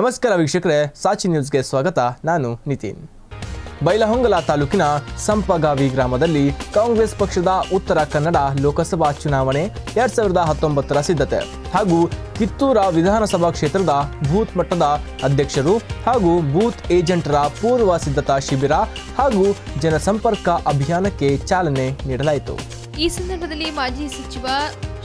ನಮಸ್ಕಾರ ವೀಕ್ಷಕರೇ, ಸಾಚಿ ನ್ಯೂಸ್ಗೆ ಸ್ವಾಗತ. ನಾನು ನಿತಿನ್. ಬೈಲಹೊಂಗಲ ತಾಲೂಕಿನ ಸಂಪಗಾವಿ ಗ್ರಾಮದಲ್ಲಿ ಕಾಂಗ್ರೆಸ್ ಪಕ್ಷದ ಉತ್ತರ ಕನ್ನಡ ಲೋಕಸಭಾ ಚುನಾವಣೆ ಎರಡ್ ಸಾವಿರದ ಹತ್ತೊಂಬತ್ತರ ಸಿದ್ಧತೆ ಹಾಗೂ ಕಿತ್ತೂರ ವಿಧಾನಸಭಾ ಕ್ಷೇತ್ರದ ಬೂತ್ ಮಟ್ಟದ ಅಧ್ಯಕ್ಷರು ಹಾಗೂ ಬೂತ್ ಏಜೆಂಟರ ಪೂರ್ವ ಸಿದ್ಧತಾ ಶಿಬಿರ ಹಾಗೂ ಜನಸಂಪರ್ಕ ಅಭಿಯಾನಕ್ಕೆ ಚಾಲನೆ ನೀಡಲಾಯಿತು. ಈ ಸಂದರ್ಭದಲ್ಲಿ ಮಾಜಿ ಸಚಿವ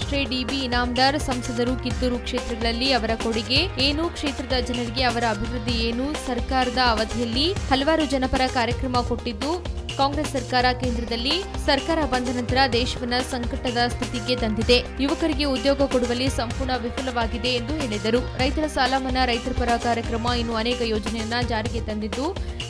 ಶ್ರೀ ಡಿಬಿ ಇನಾಮದಾರ್ ಸಂಸದರು ಕಿತ್ತೂರು ಕ್ಷೇತ್ರಗಳಲ್ಲಿ ಅವರ ಕೊಡುಗೆ ಏನು? ಕ್ಷೇತ್ರದ ಜನರಿಗೆ ಅವರ ಅಭಿವೃದ್ಧಿ ಏನು? ಸರ್ಕಾರದ ಅವಧಿಯಲ್ಲಿ ಹಲವಾರು ಜನಪರ ಕಾರ್ಯಕ್ರಮ ಕೊಟ್ಟಿದ್ದು ಕಾಂಗ್ರೆಸ್ ಸರ್ಕಾರ ಕೇಂದ್ರದಲ್ಲಿ ಸರ್ಕಾರ ಬಂದ ನಂತರ ದೇಶವನ್ನ ಸಂಕಟದ ಸ್ಥಿತಿಗೆ ತಂದಿದೆ. ಯುವಕರಿಗೆ ಉದ್ಯೋಗ ಕೊಡುವಲ್ಲಿ ಸಂಪೂರ್ಣ ವಿಫಲವಾಗಿದೆ ಎಂದು ಹೇಳಿದರು. ರೈತರ ಸಾಲ ಮನ್ನಾ ರೈತರ ಪರ ಕಾರ್ಯಕ್ರಮ ಇನ್ನು ಅನೇಕ ಯೋಜನೆಯನ್ನು ಜಾರಿಗೆ ತಂದಿದ್ದು,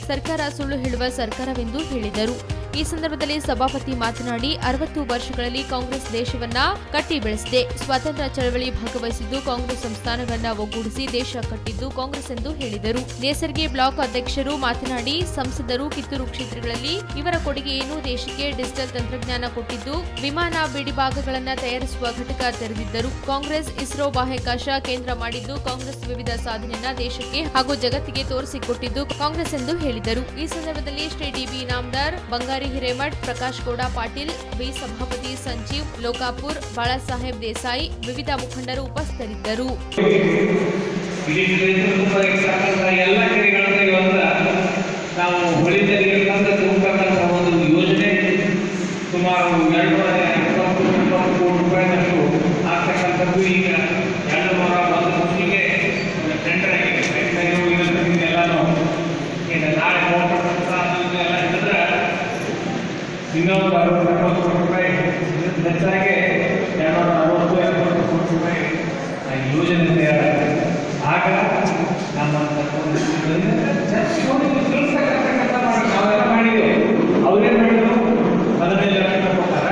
ಸರ್ಕಾರ ಸುಳ್ಳು ಹೇಳುವ ಸರ್ಕಾರವೆಂದು ಹೇಳಿದರು. ಈ ಸಂದರ್ಭದಲ್ಲಿ ಸಭಾಪತಿ ಮಾತನಾಡಿ, ಅರವತ್ತು ವರ್ಷಗಳಲ್ಲಿ ಕಾಂಗ್ರೆಸ್ ದೇಶವನ್ನ ಕಟ್ಟಿ ಬೆಳೆಸಿದೆ ಸ್ವಾತಂತ್ರ್ಯ ಚಳವಳಿ ಭಾಗವಹಿಸಿದ್ದು, ಕಾಂಗ್ರೆಸ್ ಸಂಸ್ಥಾನಗಳನ್ನ ಒಗ್ಗೂಡಿಸಿ ದೇಶ ಕಟ್ಟಿದ್ದು ಕಾಂಗ್ರೆಸ್ ಎಂದು ಹೇಳಿದರು. ನೇಸರ್ಗೆ ಬ್ಲಾಕ್ ಅಧ್ಯಕ್ಷರು ಮಾತನಾಡಿ, ಸಂಸದರು ಕಿತ್ತೂರು ಕ್ಷೇತ್ರಗಳಲ್ಲಿ ಇವರ ಕೊಡುಗೆ ಏನು? ದೇಶಕ್ಕೆ ಡಿಜಿಟಲ್ ತಂತ್ರಜ್ಞಾನ ಕೊಟ್ಟಿದ್ದು. ವಿಮಾನ ಬಿಡಿಭಾಗಗಳನ್ನು ತಯಾರಿಸುವ ಘಟಕ ತೆರೆದಿದ್ದರು ಕಾಂಗ್ರೆಸ್ ಇಸ್ರೋ ಬಾಹ್ಯಾಕಾಶ ಕೇಂದ್ರ ಮಾಡಿದ್ದು. ಕಾಂಗ್ರೆಸ್ ವಿವಿಧ ಸಾಧನೆಯನ್ನ ದೇಶಕ್ಕೆ ಹಾಗೂ ಜಗತ್ತಿಗೆ ತೋರಿಸಿಕೊಟ್ಟಿದ್ದು ಕಾಂಗ್ರೆಸ್ ಎಂದು ಹೇಳಿದರು. ಈ ಸಂದರ್ಭದಲ್ಲಿ Shri D B Inamdar Bangari Hiremath, Prakash Gowda Patil V Sabhapati Sanjeev, Lokapur, Balasaheb Desai ವಿವಿಧ ಮುಖಂಡರು ಉಪಸ್ಥಿತರಿದ್ದರು. ನಾವು ಹೊಳಿದಲ್ಲಿರ್ತಕ್ಕಂಥ ತುಂಬತಕ್ಕಂಥ ಒಂದು ಯೋಜನೆ ಸುಮಾರು ಎರಡು ನೂರ ಎಪ್ಪತ್ತು ಎಪ್ಪತ್ತು ಕೋಟಿ ರೂಪಾಯಿನಷ್ಟು ಆಗ್ತಕ್ಕಂಥದ್ದು ಈಗ ಎರಡು ನೂರ ಒಂದು ಕೋಟಿಗೆ ಟೆಂಡರ್ ಆಗಿದೆ ಟೆಂಡರ್ ಇದೆಲ್ಲನೂ ಈಗ ನಾಳೆ ಮೋಟರ್ ಅದು ಇದು ಎಲ್ಲ ಹಿಡಿದ್ರೆ ಇನ್ನೊಂದು ಅರವತ್ತು ಎಪ್ಪತ್ತು ಕೋಟಿ ರೂಪಾಯಿ ಹೆಚ್ಚಾಗಿ ಎರಡು ನೂರ ಅರವತ್ತು ಎಪ್ಪತ್ತು ಕೋಟಿ ರೂಪಾಯಿ ಆ ಯೋಜನೆ ತಯಾರಾಗಿದೆ ಆಗ ನಮ್ಮ ನಾವೆಲ್ಲ ಮಾಡಿದ್ದೇವೆ ಅವ್ರೇನು ಮಾಡಿದ್ರು ಹದಿನೈದು ಲಕ್ಷ ಕೊಡ್ತಾರ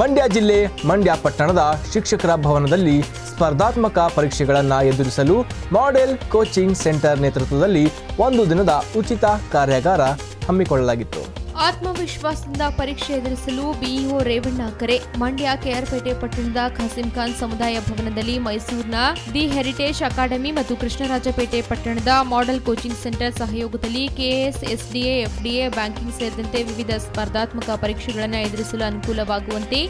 ಮಂಡ್ಯ ಜಿಲ್ಲೆ, ಮಂಡ್ಯ ಪಟ್ಟಣದ ಶಿಕ್ಷಕರ ಭವನದಲ್ಲಿ ಸ್ಪರ್ಧಾತ್ಮಕ ಪರೀಕ್ಷೆಗಳನ್ನು ಎದುರಿಸಲು ಮಾಡೆಲ್ ಕೋಚಿಂಗ್ ಸೆಂಟರ್ ನೇತೃತ್ವದಲ್ಲಿ ಒಂದು ದಿನದ ಉಚಿತ ಕಾರ್ಯಾಗಾರ ಹಮ್ಮಿಕೊಳ್ಳಲಾಗಿತ್ತು. ಆತ್ಮವಿಶ್ವಾಸದಿಂದ ಪರೀಕ್ಷೆ ಎದುರಿಸಲು ಬಿಇಒ ರೇವಣ್ಣ ಕರೆ. ಮಂಡ್ಯ ಕೆಆರ್ಪೇಟೆ ಪಟ್ಟಣದ ಖಾಸಿಂ ಖಾನ್ ಸಮುದಾಯ ಭವನದಲ್ಲಿ ಮೈಸೂರಿನ ದಿ ಹೆರಿಟೇಜ್ ಅಕಾಡೆಮಿ ಮತ್ತು ಕೃಷ್ಣರಾಜಪೇಟೆ ಪಟ್ಟಣದ ಮಾಡೆಲ್ ಕೋಚಿಂಗ್ ಸೆಂಟರ್ ಸಹಯೋಗದಲ್ಲಿ K S S D A F D A, banking ಸೇರಿದಂತೆ ವಿವಿಧ ಸ್ಪರ್ಧಾತ್ಮಕ ಪರೀಕ್ಷೆಗಳನ್ನು ಎದುರಿಸಲು ಅನುಕೂಲವಾಗುವಂತೆ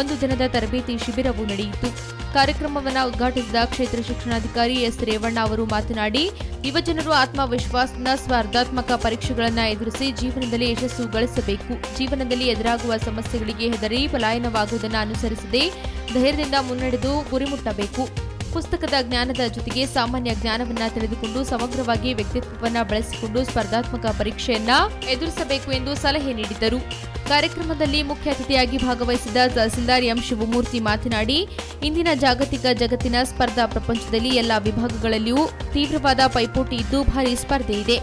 ಒಂದು ದಿನದ ತರಬೇತಿ ಶಿಬಿರವು ನಡೆಯಿತು. ಕಾರ್ಯಕ್ರಮವನ್ನು ಉದ್ಘಾಟಿಸಿದ ಕ್ಷೇತ್ರ ಶಿಕ್ಷಣಾಧಿಕಾರಿ ಎಸ್ ರೇವಣ್ಣ ಅವರು ಮಾತನಾಡಿ ಯುವಜನರು ಆತ್ಮವಿಶ್ವಾಸನ ಸ್ಪರ್ಧಾತ್ಮಕ ಪರೀಕ್ಷೆಗಳನ್ನು ಎದುರಿಸಿ ಜೀವನದಲ್ಲಿ ಯಶಸ್ಸು ಗಳಿಸಬೇಕು ಜೀವನದಲ್ಲಿ ಎದುರಾಗುವ ಸಮಸ್ಯೆಗಳಿಗೆ ಹೆದರಿ ಪಲಾಯನವಾಗುವುದನ್ನು ಅನುಸರಿಸದೆ ಧೈರ್ಯದಿಂದ ಮುನ್ನಡೆದು ಗುರಿ ಮುಟ್ಟಬೇಕು. ಪುಸ್ತಕದ ಜ್ಞಾನದ ಜೊತೆಗೆ ಸಾಮಾನ್ಯ ಜ್ಞಾನವನ್ನ ತಿಳಿದುಕೊಂಡು ಸಮಗ್ರವಾಗಿ ವ್ಯಕ್ತಿತ್ವವನ್ನು ಬಳಸಿಕೊಂಡು ಸ್ಪರ್ಧಾತ್ಮಕ ಪರೀಕ್ಷೆಯನ್ನ ಎದುರಿಸಬೇಕು ಎಂದು ಸಲಹೆ ನೀಡಿದರು ಕಾರ್ಯಕ್ರಮದಲ್ಲಿ ಮುಖ್ಯ ಅತಿಥಿಯಾಗಿ ಭಾಗವಹಿಸಿದ ತಹಸೀಲ್ದಾರ್ ಎಂ ಶಿವಮೂರ್ತಿ ಮಾತನಾಡಿ, ಇಂದಿನ ಜಾಗತಿಕ ಜಗತ್ತಿನ ಸ್ಪರ್ಧಾ ಪ್ರಪಂಚದಲ್ಲಿ ಎಲ್ಲ ವಿಭಾಗಗಳಲ್ಲಿಯೂ ತೀವ್ರವಾದ ಪೈಪೋಟಿ ಇದ್ದು ಭಾರಿ ಸ್ಪರ್ಧೆ ಇದೆ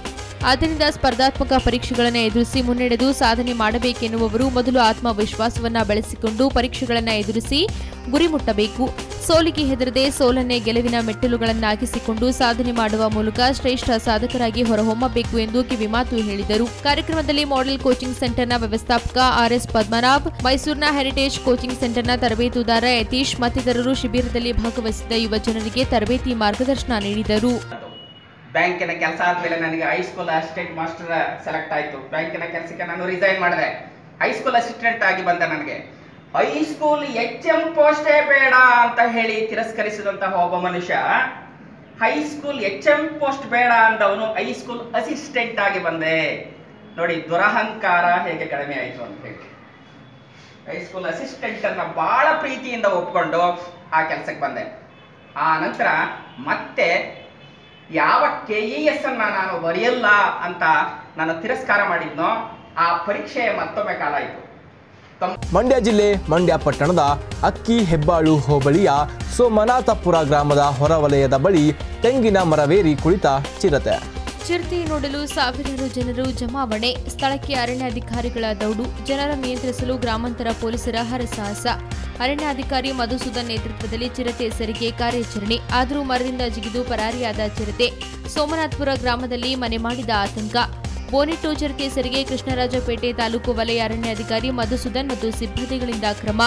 ಆದ್ದರಿಂದ ಸ್ಪರ್ಧಾತ್ಮಕ ಪರೀಕ್ಷೆಗಳನ್ನು ಎದುರಿಸಿ ಮುನ್ನಡೆದು ಸಾಧನೆ ಮಾಡಬೇಕೆನ್ನುವವರು ಮೊದಲು ಆತ್ಮವಿಶ್ವಾಸವನ್ನ ಬೆಳೆಸಿಕೊಂಡು ಪರೀಕ್ಷೆಗಳನ್ನು ಎದುರಿಸಿ ಗುರಿ ಮುಟ್ಟಬೇಕು. ಸೋಲಿಗೆ ಹೆದರದೆ ಸೋಲನ್ನೇ ಗೆಲುವಿನ ಮೆಟ್ಟಿಲುಗಳನ್ನಾಗಿಸಿಕೊಂಡು ಸಾಧನೆ ಮಾಡುವ ಮೂಲಕ ಶ್ರೇಷ್ಠ ಸಾಧಕರಾಗಿ ಹೊರಹೊಮ್ಮಬೇಕು ಎಂದು ಕಿವಿಮಾತು ಹೇಳಿದರು. ಕಾರ್ಯಕ್ರಮದಲ್ಲಿ ಮಾಡೆಲ್ ಕೋಚಿಂಗ್ ಸೆಂಟರ್ನ ವ್ಯವಸ್ಥಾಪಕ ಆರ್ಎಸ್ ಪದ್ಮನಾಭ್, ಮೈಸೂರಿನ ಹೆರಿಟೇಜ್ ಕೋಚಿಂಗ್ ಸೆಂಟರ್ನ ತರಬೇತುದಾರ ಯತೀಶ್ ಮತ್ತಿತರರು ಶಿಬಿರದಲ್ಲಿ ಭಾಗವಹಿಸಿದ ಯುವ ಜನರಿಗೆ ತರಬೇತಿ ಮಾರ್ಗದರ್ಶನ ನೀಡಿದರು. ಬ್ಯಾಂಕಿನ ಕೆಲಸ ಆದ್ಮೇಲೆ ನನಗೆ ಹೈಸ್ಕೂಲ್ ಅಸಿಸ್ಟೆಂಟ್ ಮಾಸ್ಟರ್ ಸೆಲೆಕ್ಟ್ ಆಯ್ತು. ಬ್ಯಾಂಕಿನ ಕೆಲಸಕ್ಕೆ ನಾನು ರಿಸೈನ್ ಮಾಡಿದೆ. ಹೈಸ್ಕೂಲ್ ಅಸಿಸ್ಟೆಂಟ್ ಆಗಿ ಬಂದೆ ನನಗೆ. ಹೈಸ್ಕೂಲ್ ಎಚ್ ಎಂ ಪೋಸ್ಟೇ ಬೇಡ ಅಂತ ಹೇಳಿ ತಿರಸ್ಕರಿಸಿದಂತಹ ಒಬ್ಬ ಮನುಷ್ಯ ಹೈಸ್ಕೂಲ್ ಎಚ್ ಎಂ ಪೋಸ್ಟ್ ಬೇಡ ಅಂದವನು ಹೈಸ್ಕೂಲ್ ಅಸಿಸ್ಟೆಂಟ್ ಆಗಿ ಬಂದೆ. ನೋಡಿ, ದುರಹಂಕಾರ ಹೇಗೆ ಕಡಿಮೆ ಆಯ್ತು ಅಂತ ಹೇಳಿ. ಹೈಸ್ಕೂಲ್ ಅಸಿಸ್ಟೆಂಟ್ ಅನ್ನ ಬಹಳ ಪ್ರೀತಿಯಿಂದ ಒಪ್ಕೊಂಡು ಆ ಕೆಲಸಕ್ಕೆ ಬಂದೆ. ಆ ನಂತರ ಮತ್ತೆ ಯಾವ ಕೆ ಇ ಎಸ್ ಅನ್ನ ನಾನು ಬರೆಯಲ್ಲ ಅಂತ ನಾನು ತಿರಸ್ಕಾರ ಮಾಡಿದ್ನೋ, ಆ ಪರೀಕ್ಷೆಯ ಮತ್ತೊಮ್ಮೆ ಕಾಲ ಆಯಿತು ಮಂಡ್ಯ ಜಿಲ್ಲೆ, ಮಂಡ್ಯ ಪಟ್ಟಣದ ಅಕ್ಕಿ ಹೆಬ್ಬಾಳು ಹೋಬಳಿಯ ಸೋಮನಾಥಪುರ ಗ್ರಾಮದ ಹೊರವಲಯದ ಬಳಿ ತೆಂಗಿನ ಮರವೇರಿ ಕುಳಿತ ಚಿರತೆ. ಚಿರತೆ ನೋಡಲು ಸಾವಿರಾರು ಜನರು ಜಮಾವಣೆ. ಸ್ಥಳಕ್ಕೆ ಅರಣ್ಯಾಧಿಕಾರಿಗಳ ದೌಡು, ಜನರ ನಿಯಂತ್ರಿಸಲು ಗ್ರಾಮಾಂತರ ಪೊಲೀಸರ ಹರಸಾಹಸ. ಅರಣ್ಯಾಧಿಕಾರಿ ಮಧುಸೂದನ್ ನೇತೃತ್ವದಲ್ಲಿ ಚಿರತೆ ಸರಿಗೆ ಕಾರ್ಯಾಚರಣೆ, ಆದರೂ ಮರದಿಂದ ಜಿಗಿದು ಪರಾರಿಯಾದ ಚಿರತೆ. ಸೋಮನಾಥ್ಪುರ ಗ್ರಾಮದಲ್ಲಿ ಮನೆ ಮಾಡಿದ ಆತಂಕ. ಬೋನಿಟ್ಟು ಚಿರತೆ ಸರಿಗೆ ಕೃಷ್ಣರಾಜಪೇಟೆ ತಾಲೂಕು ವಲಯ ಅರಣ್ಯಾಧಿಕಾರಿ ಮಧುಸೂದನ್ ಮತ್ತು ಸಿಬ್ಬಂದಿಗಳಿಂದ ಕ್ರಮ.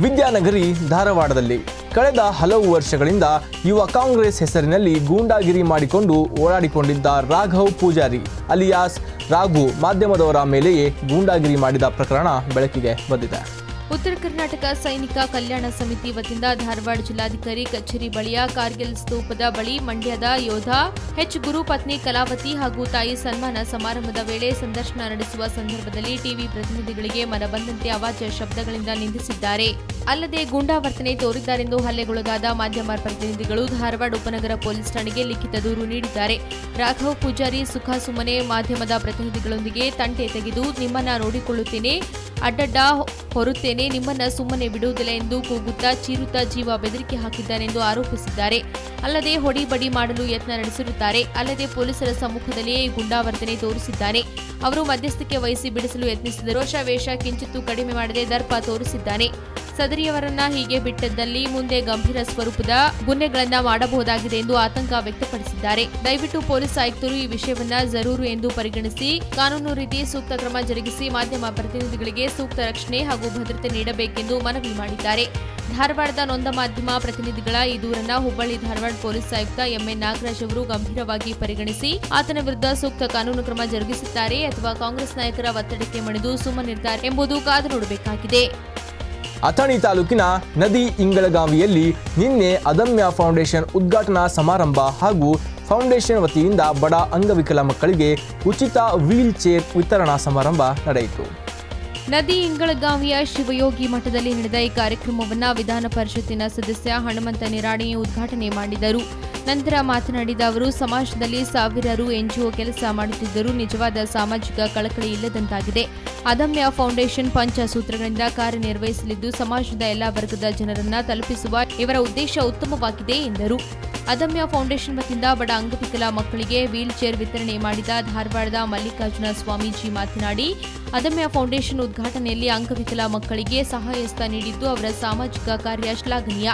ವಿದ್ಯಾನಗರಿ ಧಾರವಾಡದಲ್ಲಿ ಕಳೆದ ಹಲವು ವರ್ಷಗಳಿಂದ ಯುವ ಕಾಂಗ್ರೆಸ್ ಹೆಸರಿನಲ್ಲಿ ಗೂಂಡಾಗಿರಿ ಮಾಡಿಕೊಂಡು ಓಡಾಡಿಕೊಂಡಿದ್ದ ರಾಘವ್ ಪೂಜಾರಿ, ಅಲಿಯಾಸ್ ರಾಘು ಮಾಧ್ಯಮದವರ ಮೇಲೆಯೇ ಗೂಂಡಾಗಿರಿ ಮಾಡಿದ ಪ್ರಕರಣ ಬೆಳಕಿಗೆ ಬಂದಿದೆ. ಉತ್ತರ ಕರ್ನಾಟಕ ಸೈನಿಕ ಕಲ್ಯಾಣ ಸಮಿತಿ ವತಿಯಿಂದ ಧಾರವಾಡ ಜಿಲ್ಲಾಧಿಕಾರಿ ಕಚೇರಿ ಬಳಿಯ ಕಾರ್ಗಿಲ್ ಸ್ತೂಪದ ಬಳಿ ಮಂಡ್ಯದ ಯೋಧ ಎಚ್ ಗುರು ಪತ್ನಿ ಕಲಾವತಿ ಹಾಗೂ ತಾಯಿ ಸನ್ಮಾನ ಸಮಾರಂಭದ ವೇಳೆ ಸಂದರ್ಶನ ನಡೆಸುವ ಸಂದರ್ಭದಲ್ಲಿ ಟಿವಿ ಪ್ರತಿನಿಧಿಗಳಿಗೆ ಮನಬಂದಂತೆ ಅವಾಚ್ಯ ಶಬ್ದಗಳಿಂದ ನಿಂದಿಸಿದ್ದಾರೆ. ಅಲ್ಲದೆ ಗೂಂಡಾವರ್ತನೆ ತೋರಿದ್ದಾರೆಂದು ಹಲ್ಲೆಗೊಳಗಾದ ಮಾಧ್ಯಮ ಪ್ರತಿನಿಧಿಗಳು ಧಾರವಾಡ ಉಪನಗರ ಪೊಲೀಸ್ ಠಾಣೆಗೆ ಲಿಖಿತ ದೂರು ನೀಡಿದ್ದಾರೆ. ರಾಘವ್ ಪೂಜಾರಿ ಸುಖ ಸುಮನೆ ಮಾಧ್ಯಮದ ಪ್ರತಿನಿಧಿಗಳೊಂದಿಗೆ ತಂಟೆ ತೆಗೆದು ನಿಮ್ಮನ್ನ ನೋಡಿಕೊಳ್ಳುತ್ತೇನೆ. ಅಡ್ಡಡ್ಡ ಹೊರುತ್ತೇನೆ. ನಿಮ್ಮನ್ನ ಸುಮ್ಮನೆ ಬಿಡುವುದಿಲ್ಲ ಎಂದು ಕೂಗುತ್ತಾ ಚೀರುತ್ತಾ ಜೀವ ಬೆದರಿಕೆ ಹಾಕಿದ್ದಾನೆಂದು ಆರೋಪಿಸಿದ್ದಾರೆ. ಅಲ್ಲದೆ ಹೊಡಿಬಡಿ ಮಾಡಲು ಯತ್ನ ನಡೆಸಿರುತ್ತಾರೆ. ಅಲ್ಲದೆ ಪೊಲೀಸರ ಸಮ್ಮುಖದಲ್ಲಿಯೇ ಗುಂಡಾವರ್ತನೆ ತೋರಿಸಿದ್ದಾನೆ. ಅವರು ಮಧ್ಯಸ್ಥಿಕೆ ವಹಿಸಿ ಬಿಡಿಸಲು ಯತ್ನಿಸಿದರು. ರೋಷ ವೇಷ ಕಿಂಚಿತ್ತೂ ಕಡಿಮೆ ಮಾಡದೆ ದರ್ಪ ತೋರಿಸಿದ್ದಾನೆ. ಸದರಿಯವರನ್ನ ಹೀಗೆ ಬಿಟ್ಟದ್ದಲ್ಲಿ ಮುಂದೆ ಗಂಭೀರ ಸ್ವರೂಪದ ಗುನ್ನೆಗಳನ್ನ ಮಾಡಬಹುದಾಗಿದೆ ಎಂದು ಆತಂಕ ವ್ಯಕ್ತಪಡಿಸಿದ್ದಾರೆ. ದಯವಿಟ್ಟು ಪೊಲೀಸ್ ಆಯುಕ್ತರು ಈ ವಿಷಯವನ್ನ ಜರೂರು ಎಂದು ಪರಿಗಣಿಸಿ, ಕಾನೂನು ರೀತಿ ಸೂಕ್ತ ಕ್ರಮ ಜರುಗಿಸಿ ಮಾಧ್ಯಮ ಪ್ರತಿನಿಧಿಗಳಿಗೆ ಸೂಕ್ತ ರಕ್ಷಣೆ ಹಾಗೂ ಭದ್ರತೆ ನೀಡಬೇಕೆಂದು ಮನವಿ ಮಾಡಿದ್ದಾರೆ. ಧಾರವಾಡದ ನೊಂದ ಮಾಧ್ಯಮ ಪ್ರತಿನಿಧಿಗಳ ಈ ದೂರನ್ನ ಹುಬ್ಬಳ್ಳಿ ಧಾರವಾಡ ಪೊಲೀಸ್ ಆಯುಕ್ತ ಎಂಎನ್ ನಾಗರಾಜ್ ಅವರು ಗಂಭೀರವಾಗಿ ಪರಿಗಣಿಸಿ, ಆತನ ವಿರುದ್ಧ ಸೂಕ್ತ ಕಾನೂನು ಕ್ರಮ ಜರುಗಿಸುತ್ತಾರೆ ಅಥವಾ ಕಾಂಗ್ರೆಸ್ ನಾಯಕರ ಒತ್ತಡಕ್ಕೆ ಮಣಿದು ಸುಮ್ಮನಿರ್ತಾರೆ ಎಂಬುದು ಕಾದು ನೋಡಬೇಕಾಗಿದೆ. ಅಥಣಿ ತಾಲೂಕಿನ ನದಿ ಇಂಗಳಗಾವಿಯಲ್ಲಿ ನಿನ್ನೆ ಅದಮ್ಯ ಫೌಂಡೇಶನ್ ಉದ್ಘಾಟನಾ ಸಮಾರಂಭ ಹಾಗೂ ಫೌಂಡೇಶನ್ ವತಿಯಿಂದ ಬಡ ಅಂಗವಿಕಲ ಮಕ್ಕಳಿಗೆ ಉಚಿತ ವೀಲ್ ಚೇರ್ ವಿತರಣಾ ಸಮಾರಂಭ ನಡೆಯಿತು. ನದಿ ಇಂಗಳಗಾವಿಯ ಶಿವಯೋಗಿ ಮಠದಲ್ಲಿ ನಡೆದ ಈ ಕಾರ್ಯಕ್ರಮವನ್ನು ವಿಧಾನ ಪರಿಷತ್ತಿನ ಸದಸ್ಯ ಹನುಮಂತ ನಿರಾಣಿ ಉದ್ಘಾಟನೆ ಮಾಡಿದರು. ನಂತರ ಮಾತನಾಡಿದ ಅವರು, ಸಮಾಜದಲ್ಲಿ ಸಾವಿರಾರು ಎನ್ಜಿಒ ಕೆಲಸ ಮಾಡುತ್ತಿದ್ದರೂ ನಿಜವಾದ ಸಾಮಾಜಿಕ ಕಳಕಳಿ ಇಲ್ಲದಂತಾಗಿದೆ. ಅದಮ್ಯ ಫೌಂಡೇಶನ್ ಪಂಚಸೂತ್ರಗಳಿಂದ ಕಾರ್ಯನಿರ್ವಹಿಸಲಿದ್ದು, ಸಮಾಜದ ಎಲ್ಲಾ ವರ್ಗದ ಜನರನ್ನ ತಲುಪಿಸುವ ಇವರ ಉದ್ದೇಶ ಉತ್ತಮವಾಗಿದೆ ಎಂದರು. ಅದಮ್ಯ ಫೌಂಡೇಶನ್ ವತಿಯಿಂದ ಬಡ ಅಂಗವಿಕಲ ಮಕ್ಕಳಿಗೆ ವೀಲ್ ಚೇರ್ ವಿತರಣೆ ಮಾಡಿದ ಧಾರವಾಡದ ಮಲ್ಲಿಕಾರ್ಜುನ ಸ್ವಾಮೀಜಿ ಮಾತನಾಡಿ, ಅದಮ್ಯ ಫೌಂಡೇಶನ್ ಉದ್ಘಾಟನೆಯಲ್ಲಿ ಅಂಗವಿಕಲ ಮಕ್ಕಳಿಗೆ ಸಹಾಯಸ್ತ ನೀಡಿದ್ದು ಅವರ ಸಾಮಾಜಿಕ ಕಾರ್ಯ ಶ್ಲಾಘನೀಯ.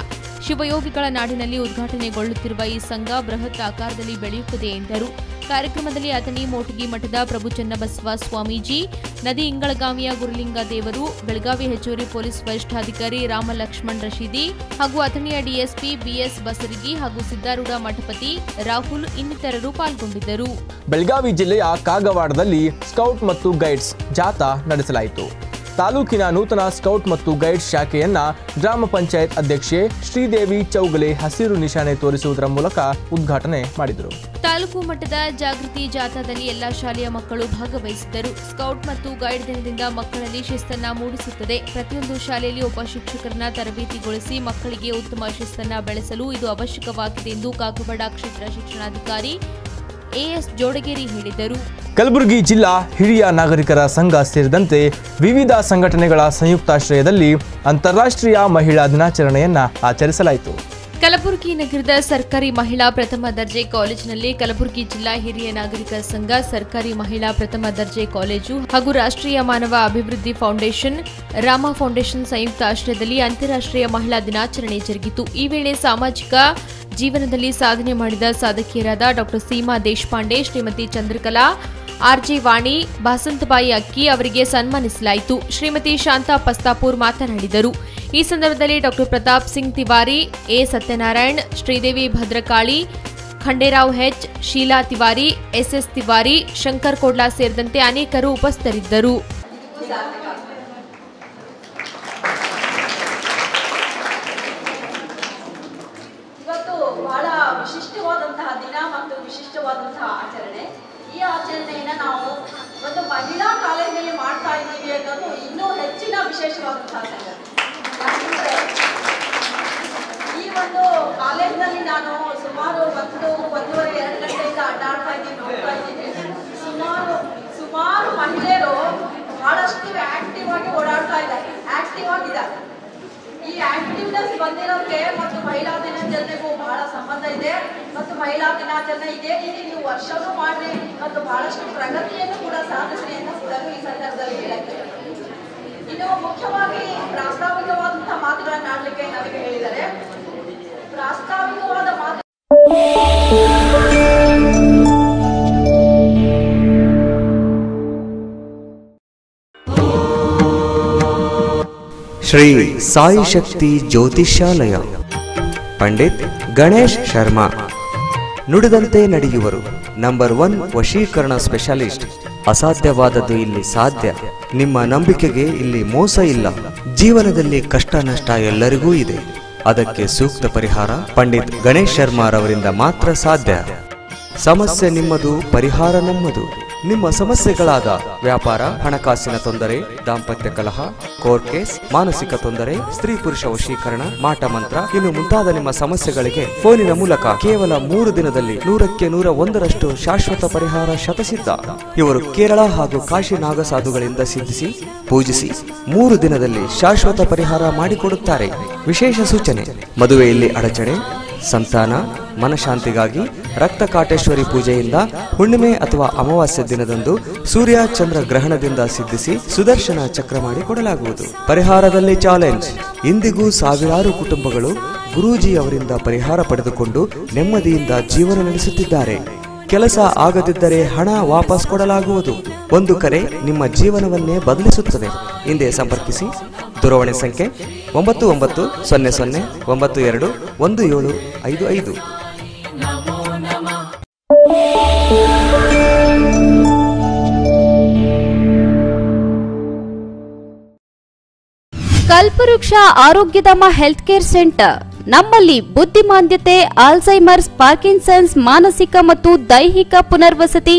ಶಿವಯೋಗಿಗಳ ನಾಡಿನಲ್ಲಿ ಉದ್ಘಾಟನೆಗೊಳ್ಳುತ್ತಿರುವ ಈ ಸಂಘ ಬೃಹತ್ ಆಕಾರದಲ್ಲಿ ಬೆಳೆಯುತ್ತದೆ ಎಂದರು. ಕಾರ್ಯಕ್ರಮದಲ್ಲಿ ಅಥಣಿ ಮೋಟಗಿ ಮಠದ ಪ್ರಭು ಚನ್ನಬಸವ ಸ್ವಾಮೀಜಿ, ನದಿ ಇಂಗಳಗಾವಿಯ ಗುರುಲಿಂಗ ದೇವರು, ಬೆಳಗಾವಿ ಹೆಚ್ಚುವರಿ ಪೊಲೀಸ್ ವರಿಷ್ಠಾಧಿಕಾರಿ ರಾಮ ಲಕ್ಷ್ಮಣ್ ರಶೀದಿ ಹಾಗೂ ಅಥಣಿಯ ಡಿಎಸ್ಪಿ ಬಿಎಸ್ ಬಸರಗಿ ಹಾಗೂ ಸಿದ್ದಾರೂಢ ಮಠಪತಿ ರಾಹುಲ್ ಇನ್ನಿತರರು ಪಾಲ್ಗೊಂಡಿದ್ದರು. ಬೆಳಗಾವಿ ಜಿಲ್ಲೆಯ ಕಾಗವಾಡದಲ್ಲಿ ಸ್ಕೌಟ್ ಮತ್ತು ಗೈಡ್ಸ್ ಜಾಥಾ ನಡೆಸಲಾಯಿತು. ತಾಲೂಕಿನ ನೂತನ ಸ್ಕೌಟ್ ಮತ್ತು ಗೈಡ್ ಶಾಖೆಯನ್ನ ಗ್ರಾಮ ಪಂಚಾಯತ್ ಅಧ್ಯಕ್ಷೆ ಶ್ರೀದೇವಿ ಚೌಗಲೆ ಹಸಿರು ನಿಶಾನೆ ತೋರಿಸುವುದರ ಮೂಲಕ ಉದ್ಘಾಟನೆ ಮಾಡಿದರು. ತಾಲೂಕು ಮಟ್ಟದ ಜಾಗೃತಿ ಜಾಥಾದಲ್ಲಿ ಎಲ್ಲಾ ಶಾಲೆಯ ಮಕ್ಕಳು ಭಾಗವಹಿಸಿದ್ದರು. ಸ್ಕೌಟ್ ಮತ್ತು ಗೈಡ್ ದಿನದಿಂದ ಮಕ್ಕಳಲ್ಲಿ ಶಿಸ್ತನ್ನ ಮೂಡಿಸುತ್ತದೆ. ಪ್ರತಿಯೊಂದು ಶಾಲೆಯಲ್ಲಿ ಒಬ್ಬ ಶಿಕ್ಷಕರನ್ನ ತರಬೇತಿಗೊಳಿಸಿ ಮಕ್ಕಳಿಗೆ ಉತ್ತಮ ಶಿಸ್ತನ್ನ ಬೆಳೆಸಲು ಇದು ಅವಶ್ಯಕವಾಗಿದೆ ಎಂದು ಕಾಗವಾಡ ಕ್ಷೇತ್ರ ಶಿಕ್ಷಣಾಧಿಕಾರಿ ಎಎಸ್ ಜೋಡಗೇರಿ ಹೇಳಿದರು. ಕಲಬುರಗಿ ಜಿಲ್ಲಾ ಹಿರಿಯ ನಾಗರಿಕರ ಸಂಘ ಸೇರಿದಂತೆ ವಿವಿಧ ಸಂಘಟನೆಗಳ ಸಂಯುಕ್ತಾಶ್ರಯದಲ್ಲಿ ಅಂತಾರಾಷ್ಟ್ರೀಯ ಮಹಿಳಾ ದಿನಾಚರಣೆಯನ್ನ ಆಚರಿಸಲಾಯಿತು. ಕಲಬುರಗಿ ನಗರದ ಸರ್ಕಾರಿ ಮಹಿಳಾ ಪ್ರಥಮ ದರ್ಜೆ ಕಾಲೇಜಿನಲ್ಲಿ ಕಲಬುರಗಿ ಜಿಲ್ಲಾ ಹಿರಿಯ ನಾಗರಿಕ ಸಂಘ ಸರ್ಕಾರಿ ಮಹಿಳಾ ಪ್ರಥಮ ದರ್ಜೆ ಕಾಲೇಜು ಹಾಗೂ ರಾಷ್ಟ್ರೀಯ ಮಾನವ ಅಭಿವೃದ್ಧಿ ಫೌಂಡೇಶನ್, ರಾಮ ಫೌಂಡೇಶನ್ ಸಂಯುಕ್ತ ಆಶ್ರಯದಲ್ಲಿ ಅಂತಾರಾಷ್ಟ್ರೀಯ ಮಹಿಳಾ ದಿನಾಚರಣೆ ಜರುಗಿತು. ಈ ವೇಳೆ ಸಾಮಾಜಿಕ ಜೀವನದಲ್ಲಿ ಸಾಧನೆ ಮಾಡಿದ ಸಾಧಕಿಯರಾದ doctor Seema Deshpande, Shrimati Chandrakala R G Vani, Basantabai Akki ಅವರಿಗೆ ಸನ್ಮಾನಿಸಲಾಯಿತು. ಶ್ರೀಮತಿ ಶಾಂತಾ ಪಸ್ತಾಪುರ್ ಮಾತನಾಡಿದರು. ಈ ಸಂದರ್ಭದಲ್ಲಿ doctor Pratap Singh Tiwari, A Satyanarayan, Sridevi Bhadrakali, Khanderao H Sheela Tiwari, S S Tiwari, Shankar Kodla ಸೇರಿದಂತೆ ಅನೇಕರು ಉಪಸ್ಥಿತರಿದ್ದರು ಇವತ್ತು ಬಹಳ ವಿಶಿಷ್ಟವಾದಂತಹ ದಿನ ಮತ್ತು ವಿಶಿಷ್ಟವಾದಂತಹ ಆಚರಣೆ ಆಚರಣೆಯನ್ನ ನಾವು ಒಂದು ಮಹಿಳಾ ಕಾಲೇಜಿನಲ್ಲಿ ಮಾಡ್ತಾ ಇದ್ದೀವಿ ಅನ್ನೋದು ಇನ್ನೂ ಹೆಚ್ಚಿನ ವಿಶೇಷವಾದಂತಹ ಯಾಕಂದ್ರೆ ಈ ಒಂದು ಕಾಲೇಜಿನಲ್ಲಿ ನಾನು ಸುಮಾರು ಒಂದು, ಒಂದೂವರೆ, ಎರಡು ಗಂಟೆಯಿಂದ ಅಡ್ಡಾಡ್ತಾ ಇದ್ದೀನಿ, ನೋಡ್ತಾ ಇದ್ದೀನಿ. ಸುಮಾರು ಸುಮಾರು ಮಹಿಳೆಯರು ಬಹಳಷ್ಟು ಆಕ್ಟಿವ್ ಆಗಿ ಓಡಾಡ್ತಾ ಇದ್ದಾರೆ. ಆಕ್ಟಿವ್ ಆಗಿದ್ದಾರೆ ಈ ಆಕ್ಟಿವ್ನೆಸ್ ಬಂದಿರೋಕೆ ಮತ್ತು ಮಹಿಳಾ ದಿನಾಚರಣೆಗೂ ಬಹಳ ಸಂಬಂಧ ಇದೆ. ಮತ್ತು ಮಹಿಳಾ ದಿನಾಚರಣೆ ಇದೇ ರೀತಿ ನೀವು ವರ್ಷವೂ ಮಾಡಿ ಮಾಡ್ರಿ ಮತ್ತು ಬಹಳಷ್ಟು ಪ್ರಗತಿಯನ್ನು ಕೂಡ ಸಾಧಿಸ್ರಿ ಅಂತ ಕೂಡ ಈ ಸಂದರ್ಭದಲ್ಲಿ ಹೇಳಕ್ಕೆ ಇನ್ನು ಮುಖ್ಯವಾಗಿ ಪ್ರಾಸ್ತಾವಿಕವಾದಂತಹ ಮಾತುಗಳನ್ನು ಆಡ್ಲಿಕ್ಕೆ ನನಗೆ ಹೇಳಿದ್ದಾರೆ. ಪ್ರಾಸ್ತಾವಿಕವಾದ ಮಾತು ಶ್ರೀ ಸಾಯಿ ಶಕ್ತಿ ಜ್ಯೋತಿಷ್ಯಾಲಯ. ಪಂಡಿತ್ ಗಣೇಶ್ ಶರ್ಮಾ. ನುಡಿದಂತೆ ನಡೆಯುವರು. ನಂಬರ್ ಒನ್ ವಶೀಕರಣ ಸ್ಪೆಷಲಿಸ್ಟ್. ಅಸಾಧ್ಯವಾದದ್ದು ಇಲ್ಲಿ ಸಾಧ್ಯ. ನಿಮ್ಮ ನಂಬಿಕೆಗೆ ಇಲ್ಲಿ ಮೋಸ ಇಲ್ಲ. ಜೀವನದಲ್ಲಿ ಕಷ್ಟ ನಷ್ಟ ಎಲ್ಲರಿಗೂ ಇದೆ. ಅದಕ್ಕೆ ಸೂಕ್ತ ಪರಿಹಾರ ಪಂಡಿತ್ ಗಣೇಶ್ ಶರ್ಮಾರವರಿಂದ ಮಾತ್ರ ಸಾಧ್ಯ. ಸಮಸ್ಯೆ ನಿಮ್ಮದು, ಪರಿಹಾರ ನಮ್ಮದು. ನಿಮ್ಮ ಸಮಸ್ಯೆಗಳಾದ ವ್ಯಾಪಾರ, ಹಣಕಾಸಿನ ತೊಂದರೆ, ದಾಂಪತ್ಯ ಕಲಹ, ಕೋರ್ಟ್ ಕೇಸ್, ಮಾನಸಿಕ ತೊಂದರೆ, ಸ್ತ್ರೀ ಪುರುಷ ವಶೀಕರಣ, ಮಾಟ ಮಂತ್ರ, ಇನ್ನು ಮುಂತಾದ ನಿಮ್ಮ ಸಮಸ್ಯೆಗಳಿಗೆ ಫೋನಿನ ಮೂಲಕ ಕೇವಲ ಮೂರು ದಿನದಲ್ಲಿ ನೂರಕ್ಕೆ ನೂರ ಒಂದರಷ್ಟು ಶಾಶ್ವತ ಪರಿಹಾರ ಶತಸಿದ್ಧ. ಇವರು ಕೇರಳ ಹಾಗೂ ಕಾಶಿ ನಾಗಸಾಧುಗಳಿಂದ ಸಿದ್ಧಿಸಿ, ಪೂಜಿಸಿ ಮೂರು ದಿನದಲ್ಲಿ ಶಾಶ್ವತ ಪರಿಹಾರ ಮಾಡಿಕೊಡುತ್ತಾರೆ. ವಿಶೇಷ ಸೂಚನೆ, ಮದುವೆಯಲ್ಲಿ ಅಡಚಣೆ, ಸಂತಾನ, ಮನಶಾಂತಿಗಾಗಿ ರಕ್ತ ಕಾಟೇಶ್ವರಿ ಪೂಜೆಯಿಂದ ಹುಣ್ಣಿಮೆ ಅಥವಾ ಅಮಾವಾಸ್ಯ ದಿನದಂದು ಸೂರ್ಯ ಚಂದ್ರ ಗ್ರಹಣದಿಂದ ಸಿದ್ಧಿಸಿ ಸುದರ್ಶನ ಚಕ್ರ ಮಾಡಿ ಕೊಡಲಾಗುವುದು. ಪರಿಹಾರದಲ್ಲಿ ಚಾಲೆಂಜ್. ಇಂದಿಗೂ ಸಾವಿರಾರು ಕುಟುಂಬಗಳು ಗುರೂಜಿ ಅವರಿಂದ ಪರಿಹಾರ ಪಡೆದುಕೊಂಡು ನೆಮ್ಮದಿಯಿಂದ ಜೀವನ ನಡೆಸುತ್ತಿದ್ದಾರೆ. ಕೆಲಸ ಆಗದಿದ್ದರೆ ಹಣ ವಾಪಸ್ ಕೊಡಲಾಗುವುದು. ಒಂದು ಕರೆ ನಿಮ್ಮ ಜೀವನವನ್ನೇ ಬದಲಿಸುತ್ತದೆ. ಹಿಂದೆ ಸಂಪರ್ಕಿಸಿ. ದೂರವಾಣಿ ಸಂಖ್ಯೆ ಒಂಬತ್ತು ಒಂಬತ್ತು ಸೊನ್ನೆ ಸೊನ್ನೆ ಒಂಬತ್ತು ಎರಡು ಒಂದು ಏಳು ಐದು ಐದು. ಕಲ್ಪವೃಕ್ಷ ಆರೋಗ್ಯಧಾಮ ಹೆಲ್ತ್ ಕೇರ್ ಸೆಂಟರ್. ನಮ್ಮಲ್ಲಿ ಬುದ್ಧಿಮಾಂದ್ಯತೆ ಆಲ್ಝೈಮರ್ಸ್ ಪಾರ್ಕಿನ್ಸನ್ಸ್ ಮಾನಸಿಕ ಮತ್ತು ದೈಹಿಕ ಪುನರ್ವಸತಿ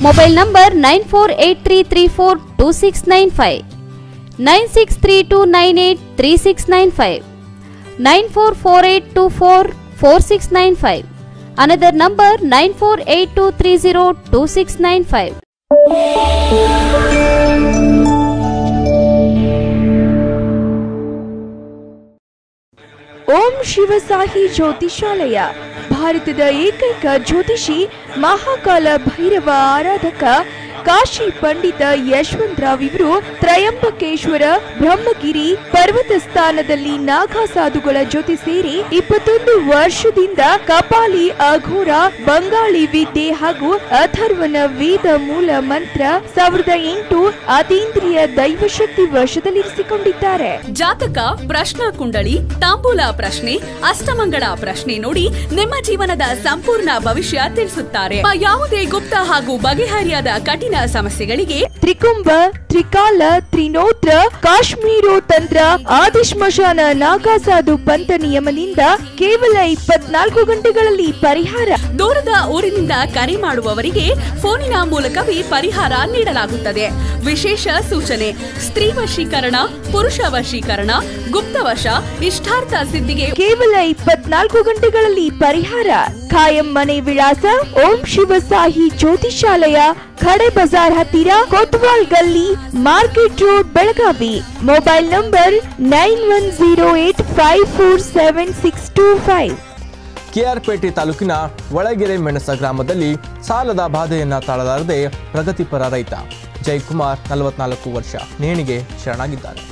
Mobile number nine four eight three three four two six nine five nine six three two nine eight three six nine five nine four four eight two four four six nine five another number nine four eight two three zero two six nine five Om Shivasahi Jyotishalaya ಭಾರತದ ಏಕೈಕ ಜ್ಯೋತಿಷಿ ಮಹಾಕಾಲ ಭೈರವ ಆರಾಧಕ ಕಾಶಿ ಪಂಡಿತ ಯಶವಂತರಾವ್ ಇವರು ತ್ರಯಂಬಕೇಶ್ವರ, ಬ್ರಹ್ಮಗಿರಿ ಪರ್ವತ ಸ್ಥಾನದಲ್ಲಿ ನಾಗಾ ಸಾಧುಗಳ ಜೊತೆ ಸೇರಿ ಇಪ್ಪತ್ತೊಂದು ವರ್ಷದಿಂದ ಕಪಾಲಿ, ಅಘೋರ, ಬಂಗಾಳಿ ವಿದ್ಯೆ ಹಾಗೂ ಅಥರ್ವನ ವೇದ ಮೂಲ ಮಂತ್ರ ಸಾವಿರದ ಎಂಟು ಅತೀಂದ್ರಿಯ ದೈವಶಕ್ತಿ ವಶದಲ್ಲಿರಿಸಿಕೊಂಡಿದ್ದಾರೆ. ಜಾತಕ, ಪ್ರಶ್ನಾ ಕುಂಡಳಿ, ತಾಂಬೂಲ ಪ್ರಶ್ನೆ, ಅಷ್ಟಮಂಗಳ ಪ್ರಶ್ನೆ ನೋಡಿ ನಿಮ್ಮ ಜೀವನದ ಸಂಪೂರ್ಣ ಭವಿಷ್ಯ ತಿಳಿಸುತ್ತಾರೆ. ಯಾವುದೇ ಗುಪ್ತ ಹಾಗೂ ಬಗೆಹರಿಯಾದ ಕಠಿಣ ಸಮಸ್ಯೆಗಳಿಗೆ ತ್ರಿಕುಂಭ ತ್ರಿಕಾಲ ತ್ರಿನೋತ್ರ ಕಾಶ್ಮೀರೋ ತಂತ್ರ ಆದಿಶ್ಮಶಾನ ನಾಗಾಸಾಧು ಪಂಥ ನಿಯಮದಿಂದ ಕೇವಲ ಇಪ್ಪತ್ನಾಲ್ಕು ಗಂಟೆಗಳಲ್ಲಿ ಪರಿಹಾರ. ದೂರದ ಊರಿನಿಂದ ಕರೆ ಮಾಡುವವರಿಗೆ ಫೋನಿನ ಮೂಲಕವೇ ಪರಿಹಾರ ನೀಡಲಾಗುತ್ತದೆ. ವಿಶೇಷ ಸೂಚನೆ ಸ್ತ್ರೀ ವಶೀಕರಣ ಪುರುಷ ವಶೀಕರಣ ಗುಪ್ತವಶ ಇಷ್ಟಾರ್ಥ ಸಿದ್ಧಿಗೆ ಕೇವಲ ಇಪ್ಪತ್ನಾಲ್ಕು ಗಂಟೆಗಳಲ್ಲಿ ಪರಿಹಾರ. ಖಾಯಂ ಮನೆ ವಿಳಾಸ ಓಂ ಶಿವಸಾಹಿ ಜ್ಯೋತಿಷಾಲಯ ಖಡೆ ಬಜಾರ್ ಹತ್ತಿರ Kotwal Galli market road Belagavi. Mobile number nine one zero eight five four seven six two five. K R Pete ತಾಲೂಕಿನ ಒಳಗೆರೆ ಮೆಣಸ ಗ್ರಾಮದಲ್ಲಿ ಸಾಲದ ಬಾಧೆಯನ್ನ ತಾಳಲಾರದೆ ಪ್ರಗತಿಪರ ರೈತ. ಜಯಕುಮಾರ್ ನಲವತ್ನಾಲ್ಕು ವರ್ಷ, ನೇಣಿಗೆ ಶರಣಾಗಿದ್ದಾರೆ.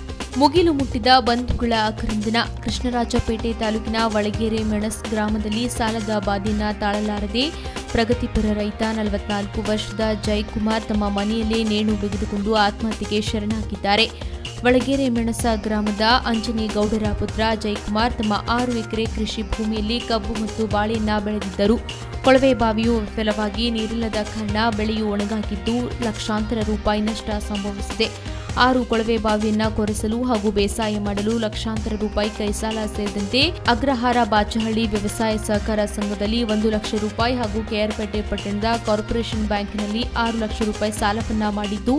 ಮುಗಿಲು ಮುಟ್ಟಿದ ಬಂಧುಗಳ ಆಕ್ರಂದನ ಕೃಷ್ಣರಾಜಪೇಟೆ ತಾಲೂಕಿನ ಒಳಗೇರೆ ಮೆಣಸ್ ಗ್ರಾಮದಲ್ಲಿ ಸಾಲದ ಬಾಧೆಯನ್ನ ತಾಳಲಾರದೆ ಪ್ರಗತಿಪರ ರೈತ ನಲವತ್ನಾಲ್ಕು ವರ್ಷದ ಜಯಕುಮಾರ್ ತಮ್ಮ ಮನೆಯಲ್ಲೇ ನೇಣು ಬಿಗಿದುಕೊಂಡು ಆತ್ಮಹತ್ಯೆಗೆ ಶರಣಾಗಿದ್ದಾರೆ. ಒಳಗೇರೆ ಮೆಣಸ ಗ್ರಾಮದ ಅಂಜನೇಗೌಡರ ಪುತ್ರ ಜಯಕುಮಾರ್ ತಮ್ಮ ಆರು ಎಕರೆ ಕೃಷಿ ಭೂಮಿಯಲ್ಲಿ ಕಬ್ಬು ಮತ್ತು ಬಾಳೆಯನ್ನ ಬೆಳೆದಿದ್ದರು. ಕೊಳವೆ ಬಾವಿಯು ವಿಫಲವಾಗಿ ನೀರಿಲ್ಲದ ಕಾರಣ ಬೆಳೆಯು ಒಣಗಾಗಿದ್ದು ಲಕ್ಷಾಂತರ ರೂಪಾಯಿ ನಷ್ಟ ಸಂಭವಿಸಿದೆ. ಆರು ಕೊಳವೆ ಬಾವಿಯನ್ನ ಕೊರೆಸಲು ಹಾಗೂ ಬೇಸಾಯ ಮಾಡಲು ಲಕ್ಷಾಂತರ ರೂಪಾಯಿ ಕೈಸಾಲ ಸೇರಿದಂತೆ ಅಗ್ರಹಾರ ಬಾಚಹಳ್ಳಿ ವ್ಯವಸಾಯ ಸಹಕಾರ ಸಂಘದಲ್ಲಿ ಒಂದು ಲಕ್ಷ ರೂಪಾಯಿ ಹಾಗೂ ಕೆಆರ್ಪೇಟೆ ಪಟ್ಟಣದ ಕಾರ್ಪೊರೇಷನ್ ಬ್ಯಾಂಕ್ನಲ್ಲಿ ಆರು ಲಕ್ಷ ರೂಪಾಯಿ ಸಾಲವನ್ನ ಮಾಡಿದ್ದು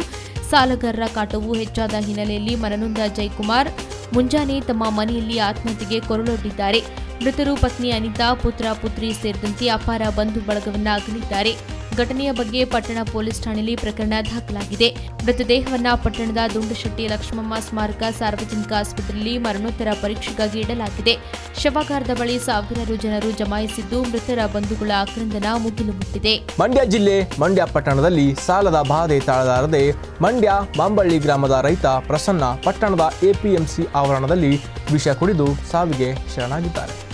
ಸಾಲಗಾರರ ಕಾಟವು ಹೆಚ್ಚಾದ ಹಿನ್ನೆಲೆಯಲ್ಲಿ ಮನನೊಂದ ಜಯಕುಮಾರ್ ಮುಂಜಾನೆ ತಮ್ಮ ಮನೆಯಲ್ಲಿ ಆತ್ಮಹತ್ಯೆಗೆ ಕೊರಳೊಡ್ಡಿದ್ದಾರೆ. ಮೃತರು ಪತ್ನಿ ಅನಿತಾ, ಪುತ್ರ ಪುತ್ರಿ ಸೇರಿದಂತೆ ಅಪಾರ ಬಂಧು ಬಳಗವನ್ನು ಅಗಲಿದ್ದಾರೆ ಘಟನೆಯ ಬಗ್ಗೆ ಪಟ್ಟಣ ಪೊಲೀಸ್ ಠಾಣೆಯಲ್ಲಿ ಪ್ರಕರಣ ದಾಖಲಾಗಿದೆ. ಮೃತದೇಹವನ್ನ ಪಟ್ಟಣದ ದುಂಡಶೆಟ್ಟಿ ಲಕ್ಷ್ಮಮ್ಮ ಸ್ಮಾರಕ ಸಾರ್ವಜನಿಕ ಆಸ್ಪತ್ರೆಯಲ್ಲಿ ಮರಣೋತ್ತರ ಪರೀಕ್ಷೆಗಾಗಿ ಇಡಲಾಗಿದೆ. ಶವಾಗಾರದ ಬಳಿ ಸಾವಿರಾರು ಜನರು ಜಮಾಯಿಸಿದ್ದು ಮೃತರ ಬಂಧುಗಳ ಆಕ್ರಂದನ ಮುಗಿಲು ಮುಟ್ಟಿದೆ. ಮಂಡ್ಯ ಜಿಲ್ಲೆ, ಮಂಡ್ಯ ಪಟ್ಟಣದಲ್ಲಿ ಸಾಲದ ಬಾಧೆ ತಾಳಲಾರದೆ ಮಂಡ್ಯ ಬಾಂಬಳ್ಳಿ ಗ್ರಾಮದ ರೈತ ಪ್ರಸನ್ನ ಪಟ್ಟಣದ ಎಪಿಎಂಸಿ ಆವರಣದಲ್ಲಿ ವಿಷ ಕುಡಿದು ಸಾವಿಗೆ ಶರಣಾಗಿದ್ದಾರೆ.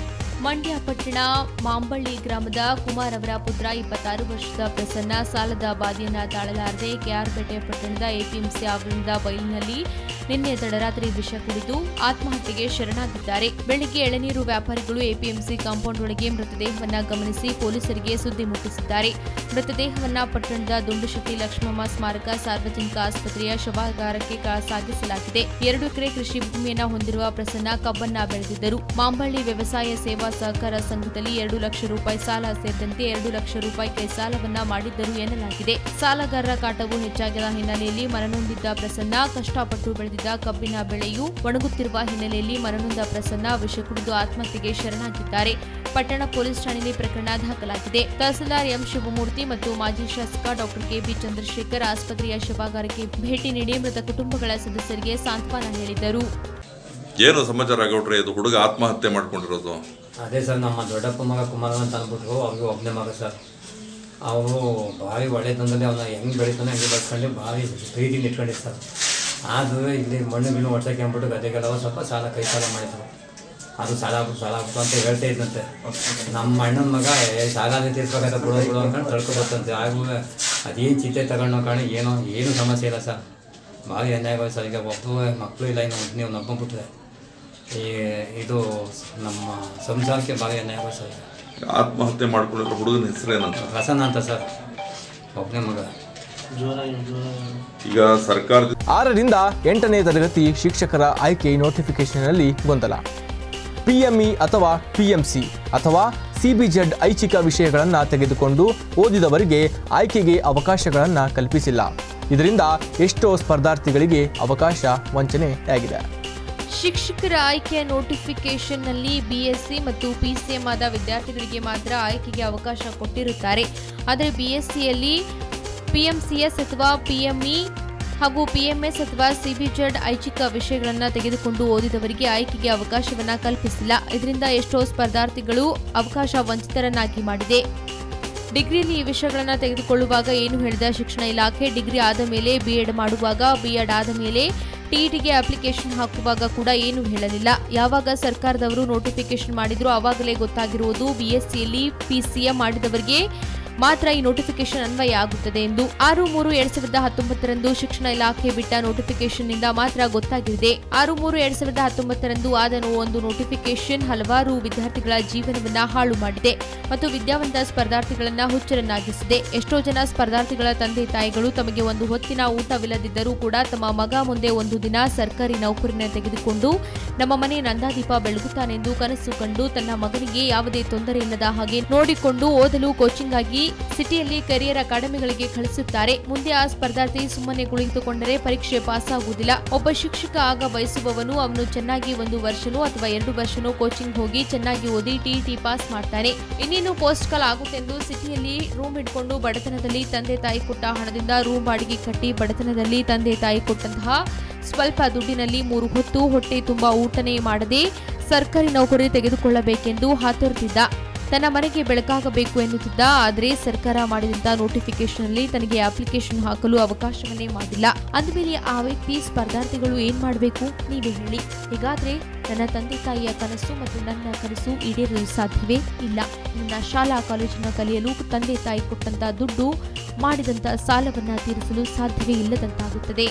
ಮಂಡ್ಯ ಪಟ್ಟಣ ಮಾಂಬಳ್ಳಿ ಗ್ರಾಮದ ಕುಮಾರ್ ಅವರ ಪುತ್ರ ಇಪ್ಪತ್ತಾರು ವರ್ಷದ ಪ್ರಸನ್ನ ಸಾಲದ ಬಾಧೆಯನ್ನು ತಾಳಲಾರದೆ ಕೆಆರ್ಪೇಟೆ ಪಟ್ಟಣದ ಎಪಿಎಂಸಿ ಆವರಣದ ಬಯಲಿನಲ್ಲಿ ನಿನ್ನೆ ತಡರಾತ್ರಿ ವಿಷ ಕುಡಿದು ಆತ್ಮಹತ್ಯೆಗೆ ಶರಣಾಗಿದ್ದಾರೆ. ಬೆಳಗ್ಗೆ ಎಳನೀರು ವ್ಯಾಪಾರಿಗಳು ಎಪಿಎಂಸಿ ಕಾಂಪೌಂಡ್ ಒಳಗೆ ಮೃತದೇಹವನ್ನ ಗಮನಿಸಿ ಪೊಲೀಸರಿಗೆ ಸುದ್ದಿ ಮುಟ್ಟಿಸಿದ್ದಾರೆ. ಮೃತದೇಹವನ್ನ ಪಟ್ಟಣದ ದುಂಡುಶೆಟ್ಟಿ ಲಕ್ಷ್ಮಮ್ಮ ಸ್ಮಾರಕ ಸಾರ್ವಜನಿಕ ಆಸ್ಪತ್ರೆಯ ಶವಾಗಾರಕ್ಕೆ ಸಾಗಿಸಲಾಗಿದೆ. ಎರಡು ಎಕರೆ ಕೃಷಿ ಭೂಮಿಯನ್ನ ಹೊಂದಿರುವ ಪ್ರಸನ್ನ ಕಬ್ಬನ್ನ ಬೆಳೆದಿದ್ದರು. ಮಾಂಬಳ್ಳಿ ವ್ಯವಸಾಯ ಸೇವಾ ಸಹಕಾರ ಸಂಘದಲ್ಲಿ ಎರಡು ಲಕ್ಷ ರೂಪಾಯಿ ಸಾಲ ಸೇರಿದಂತೆ ಎರಡು ಲಕ್ಷ ರೂಪಾಯಿ ಕೈ ಸಾಲವನ್ನ ಮಾಡಿದ್ದರು ಎನ್ನಲಾಗಿದೆ. ಸಾಲಗಾರರ ಕಾಟವು ಹೆಚ್ಚಾಗಿರುವ ಹಿನ್ನೆಲೆಯಲ್ಲಿ ಮನನೊಂದಿದ್ದ ಪ್ರಸನ್ನ, ಕಷ್ಟಪಟ್ಟು ಬೆಳೆದಿದ್ದ ಕಬ್ಬಿನ ಬೆಳೆಯು ಒಣಗುತ್ತಿರುವ ಹಿನ್ನೆಲೆಯಲ್ಲಿ ಮನನೊಂದ ಪ್ರಸನ್ನ ವಿಷ ಕುಡಿದು ಆತ್ಮಹತ್ಯೆಗೆ ಶರಣಾಗಿದ್ದಾರೆ. ಪಟ್ಟಣ ಪೊಲೀಸ್ ಠಾಣೆಯಲ್ಲಿ ಪ್ರಕರಣ ದಾಖಲಾಗಿದೆ. ತಹಸೀಲ್ದಾರ್ ಎಂ ಶಿವಮೂರ್ತಿ ಮತ್ತು ಮಾಜಿ ಶಾಸಕ ಡಾಕ್ಟರ್ ಕೆಬಿ ಚಂದ್ರಶೇಖರ್ ಆಸ್ಪತ್ರೆಯ ಶವಾಗಾರಕ್ಕೆ ಭೇಟಿ ನೀಡಿ ಮೃತ ಕುಟುಂಬಗಳ ಸದಸ್ಯರಿಗೆ ಸಾಂತ್ವನ ಹೇಳಿದರು. ಏನು ಸಮಾಚಾರ ಗೌಡ್ರೆ, ಇದು ಹುಡುಗ ಆತ್ಮಹತ್ಯೆ ಮಾಡ್ಕೊಂಡಿರೋದು? ಅದೇ ಸರ್, ನಮ್ಮ ದೊಡ್ಡಪ್ಪ ಮಗ ಕುಮಾರ ಅಂತ ಅಂದ್ಬಿಟ್ರು, ಅವ್ರಿಗೆ ಒಬ್ಬನೇ ಮಗ ಸರ್. ಅವನು ಭಾರಿ ಒಳ್ಳೆಯದಂದಲ್ಲಿ ಅವನ ಹೆಂಗೆ ಬೆಳೀತಾನೆ ಹೆಂಗೆ ಬೆಳ್ಕೊಂಡು ಭಾರಿ ಪ್ರೀತಿ ಇಟ್ಕೊಂಡಿದ್ದು ಸರ್. ಆದರೂ ಇಲ್ಲಿ ಮಣ್ಣು ಗಿಣ್ಣು ಹೊಡ್ಸಕ್ಕೆ ಅಂದ್ಬಿಟ್ಟು ಗದ್ದೆಗೆಲ್ಲವ ಸ್ವಲ್ಪ ಸಾಲ, ಕೈ ಸಾಲ ಮಾಡಿದ್ರು. ಅದು ಸಾಲ ಆಗ್ಬಿಟ್ಟು ಸಾಲ ಆಗ್ಬಿಟ್ಟು ಅಂತ ಹೇಳ್ತಾ ಇದ್ದಂತೆ ನಮ್ಮ ಅಣ್ಣನ ಮಗ, ಏ ತೀರ್ಸ್ಬೇಕಾದ್ರೆ ಬಿಡೋ ಬಿಡೋ ಅಂದ್ಕೊಂಡು ತಳ್ಕೊಬತ್ತಂತೆ ಹಾಗೂ ಅದೇನು ಚಿಂತೆ ತಗೊಂಡು ಕಾಣಿ, ಏನೋ, ಏನು ಸಮಸ್ಯೆ ಇಲ್ಲ ಸರ್. ಭಾರಿ ಅನ್ಯಾಯ ಸರ್, ಈಗ ಒಬ್ಬ ಮಕ್ಕಳು ಇಲ್ಲ, ಇನ್ನು ನೀವು ನಂಬ್ಕೊಂಡ್ಬಿಟ್ರೆ ಈ ಇದು ನಮ್ಮ ಸಂಸಾರಕ್ಕೆ ಭಾಗ ಸರ್. ಆತ್ಮಹತ್ಯೆ ಮಾಡ್ಕೊಂಡಿರೋ ಹುಡುಗನ ಹೆಸರೇನಂತ? ಹಸನ ಅಂತ ಸರ್. ಒಬ್ಬನೇ ಮಗ. ಈಗ ಸರ್ಕಾರ ಆರರಿಂದ ಎಂಟನೇ ತರಗತಿ ಶಿಕ್ಷಕರ ಆಯ್ಕೆ ನೋಟಿಫಿಕೇಶನ್ನಲ್ಲಿ ಗೊಂದಲ. ಪಿಎಂಇ ಅಥವಾ ಪಿಎಂಸಿ ಅಥವಾ ಸಿಬಿಜೆಡ್ ಐಚ್ಛಿಕ ವಿಷಯಗಳನ್ನು ತೆಗೆದುಕೊಂಡು ಓದಿದವರಿಗೆ ಆಯ್ಕೆಗೆ ಅವಕಾಶಗಳನ್ನು ಕಲ್ಪಿಸಿಲ್ಲ. ಇದರಿಂದ ಎಷ್ಟೋ ಸ್ಪರ್ಧಾರ್ಥಿಗಳಿಗೆ ಅವಕಾಶ ವಂಚನೆಯಾಗಿದೆ. ಶಿಕ್ಷಕರ ಆಯ್ಕೆಯ ನೋಟಿಫಿಕೇಶನ್ನಲ್ಲಿ ಬಿಎಸ್ಸಿ ಮತ್ತು ಪಿಸಿಎಂ ಆದ ವಿದ್ಯಾರ್ಥಿಗಳಿಗೆ ಮಾತ್ರ ಆಯ್ಕೆಗೆ ಅವಕಾಶ ಕೊಟ್ಟಿರುತ್ತಾರೆ. ಆದರೆ ಬಿಎಸ್ಸಿಯಲ್ಲಿ ಪಿಎಂಸಿಎಸ್ ಅಥವಾ ಪಿಎಂಇ ಹಾಗೂ ಪಿಎಂಎಸ್ ಅಥವಾ ಸಿಬಿಜೆಡ್ ಐಚ್ಛಿಕ ವಿಷಯಗಳನ್ನು ತೆಗೆದುಕೊಂಡು ಓದಿದವರಿಗೆ ಆಯ್ಕೆಗೆ ಅವಕಾಶವನ್ನು ಕಲ್ಪಿಸಿಲ್ಲ. ಇದರಿಂದ ಎಷ್ಟೋ ಸ್ಪರ್ಧಾರ್ಥಿಗಳು ಅವಕಾಶ ವಂಚಿತರನ್ನಾಗಿ ಮಾಡಿದೆ. ಡಿಗ್ರಿಯಲ್ಲಿ ಈ ವಿಷಯಗಳನ್ನು ತೆಗೆದುಕೊಳ್ಳುವಾಗ ಏನು ಹೇಳಿದ ಶಿಕ್ಷಣ ಇಲಾಖೆ, ಡಿಗ್ರಿ ಆದ ಮೇಲೆ ಬಿಎಡ್ ಮಾಡುವಾಗ ಬಿಎಡ್ ಆದ ಮೇಲೆ ಟಿಇಟಿಗೆ ಅಪ್ಲಿಕೇಶನ್ ಹಾಕುವಾಗ ಕೂಡ ಏನು ಹೇಳಲಿಲ್ಲ. ಯಾವಾಗ ಸರ್ಕಾರದವರು ನೋಟಿಫಿಕೇಶನ್ ಮಾಡಿದ್ರು ಆವಾಗಲೇ ಗೊತ್ತಾಗಿರುವುದು ಬಿಎಸ್ಸಿಯಲ್ಲಿ ಪಿಸಿಎಂ ಮಾಡಿದವರಿಗೆ ಮಾತ್ರ ಈ ನೋಟಿಫಿಕೇಶನ್ ಅನ್ವಯ ಆಗುತ್ತದೆ ಎಂದು ಆರು ಮೂರು ಎರಡ್ ಸಾವಿರದ ಹತ್ತೊಂಬತ್ತರಂದು ಶಿಕ್ಷಣ ಇಲಾಖೆ ಬಿಟ್ಟ ನೋಟಿಫಿಕೇಶನ್ನಿಂದ ಮಾತ್ರ ಗೊತ್ತಾಗಿದೆ. ಆರು ಮೂರು ಎರಡ್ ಸಾವಿರದ ಹತ್ತೊಂಬತ್ತರಂದು ಆದ ಒಂದು ನೋಟಿಫಿಕೇಶನ್ ಹಲವಾರು ವಿದ್ಯಾರ್ಥಿಗಳ ಜೀವನವನ್ನ ಹಾಳು ಮಾಡಿದೆ ಮತ್ತು ವಿದ್ಯಾವಂತ ಸ್ಪರ್ಧಾರ್ಥಿಗಳನ್ನ ಹುಚ್ಚರನ್ನಾಗಿಸಿದೆ. ಎಷ್ಟೋ ಜನ ಸ್ಪರ್ಧಾರ್ಥಿಗಳ ತಂದೆ ತಾಯಿಗಳು ತಮಗೆ ಒಂದು ಹೊತ್ತಿನ ಊಟವಿಲ್ಲದಿದ್ದರೂ ಕೂಡ ತಮ್ಮ ಮಗ ಮುಂದೆ ಒಂದು ದಿನ ಸರ್ಕಾರಿ ನೌಕರಿನ ತೆಗೆದುಕೊಂಡು ನಮ್ಮ ಮನೆ ನಂದಾದೀಪ ಬೆಳಗುತ್ತಾನೆಂದು ಕನಸು ಕಂಡು ತನ್ನ ಮಗನಿಗೆ ಯಾವುದೇ ತೊಂದರೆ ಇಲ್ಲದ ಹಾಗೆ ನೋಡಿಕೊಂಡು ಓದಲು ಕೋಚಿಂಗ್ ಆಗಿ ಸಿಟಿಯಲ್ಲಿ ಕೆರಿಯರ್ ಅಕಾಡೆಮಿಗಳಿಗೆ ಕಳಿಸುತ್ತಾರೆ. ಮುಂದೆ ಆ ಸ್ಪರ್ಧಾರ್ಥಿ ಸುಮ್ಮನೆ ಕುಳಿತುಕೊಂಡರೆ ಪರೀಕ್ಷೆ ಪಾಸ್ ಆಗುವುದಿಲ್ಲ ಒಬ್ಬ ಶಿಕ್ಷಕ ಆಗ ಬಯಸುವವನು ಅವನು ಚೆನ್ನಾಗಿ ಒಂದು ವರ್ಷನೋ ಅಥವಾ ಎರಡು ವರ್ಷನೋ ಕೋಚಿಂಗ್ ಹೋಗಿ ಚೆನ್ನಾಗಿ ಓದಿ ಟಿಇಟಿ ಪಾಸ್ ಮಾಡ್ತಾನೆ. ಇನ್ನೇನು ಪೋಸ್ಟ್ ಕಾಲ್ ಆಗುತ್ತೆಂದು ಸಿಟಿಯಲ್ಲಿ ರೂಮ್ ಇಟ್ಕೊಂಡು ಬಡತನದಲ್ಲಿ ತಂದೆ ತಾಯಿ ಕೊಟ್ಟ ಹಣದಿಂದ ರೂಮ್ ಬಾಡಿಗೆ ಕಟ್ಟಿ ಬಡತನದಲ್ಲಿ ತಂದೆ ತಾಯಿ ಕೊಟ್ಟಂತಹ ಸ್ವಲ್ಪ ದುಡ್ಡಿನಲ್ಲಿ ಮೂರು ಹೊತ್ತು ಹೊಟ್ಟೆ ತುಂಬಾ ಊಟನೇ ಮಾಡದೆ ಸರ್ಕಾರಿ ನೌಕರಿ ತೆಗೆದುಕೊಳ್ಳಬೇಕೆಂದು ಹಾತೊರೆತಿದ್ದ ತನ್ನ ಮನೆಗೆ ಬೆಳಕಾಗಬೇಕು ಎನ್ನುತ್ತಿದ್ದ, ಆದರೆ ಸರ್ಕಾರ ಮಾಡಿದಂತಹ ನೋಟಿಫಿಕೇಶನ್ನಲ್ಲಿ ತನಗೆ ಅಪ್ಲಿಕೇಶನ್ ಹಾಕಲು ಅವಕಾಶವನ್ನೇ ಮಾಡಿಲ್ಲ. ಅಂದಮೇಲೆ ಆ ವ್ಯಕ್ತಿ ಸ್ಪರ್ಧಾರ್ಥಿಗಳು ಏನ್ ಮಾಡಬೇಕು? ನೀವೇ ಹೇಳಿ. ಹೀಗಾದ್ರೆ ನನ್ನ ತಂದೆ ತಾಯಿಯ ಕನಸು ಮತ್ತು ನನ್ನ ಕನಸು ಈಡೇರಲು ಸಾಧ್ಯವೇ ಇಲ್ಲ. ನನ್ನ ಶಾಲಾ ಕಾಲೇಜಿನ ಕಲಿಯಲು ತಂದೆ ತಾಯಿ ಕೊಟ್ಟಂತ ದುಡ್ಡು, ಮಾಡಿದಂತ ಸಾಲವನ್ನ ತೀರಿಸಲು ಸಾಧ್ಯವೇ ಇಲ್ಲದಂತಾಗುತ್ತದೆ.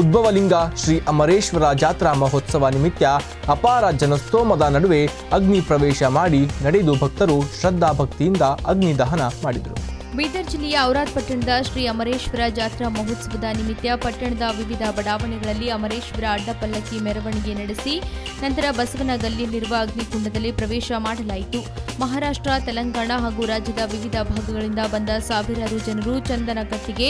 ಉದ್ಭವಲಿಂಗ ಶ್ರೀ ಅಮರೇಶ್ವರ ಜಾತ್ರಾ ಮಹೋತ್ಸವ ನಿಮಿತ್ತ ಅಪಾರ ಜನಸ್ತೋಮದ ನಡುವೆ ಅಗ್ನಿ ಪ್ರವೇಶ ಮಾಡಿ ನಡೆದು ಭಕ್ತರು ಶ್ರದ್ಧಾ ಭಕ್ತಿಯಿಂದ ಅಗ್ನಿ ದಹನ ಮಾಡಿದರು. ಬೀದರ್ ಜಿಲ್ಲೆಯ ಔರಾದ್ ಪಟ್ಟಣದ ಶ್ರೀ ಅಮರೇಶ್ವರ ಜಾತ್ರಾ ಮಹೋತ್ಸವದ ನಿಮಿತ್ತ ಪಟ್ಟಣದ ವಿವಿಧ ಬಡಾವಣೆಗಳಲ್ಲಿ ಅಮರೇಶ್ವರ ಅಡ್ಡಪಲ್ಲಕ್ಕಿ ಮೆರವಣಿಗೆ ನಡೆಸಿ ನಂತರ ಬಸವನ ಗಲ್ಲಿಯಲ್ಲಿರುವ ಅಗ್ನಿಕುಂಡದಲ್ಲಿ ಪ್ರವೇಶ ಮಾಡಲಾಯಿತು. ಮಹಾರಾಷ್ಟ್ರ, ತೆಲಂಗಾಣ ಹಾಗೂ ರಾಜ್ಯದ ವಿವಿಧ ಭಾಗಗಳಿಂದ ಬಂದ ಸಾವಿರಾರು ಜನರು ಚಂದನ ಕಟ್ಟಿಗೆ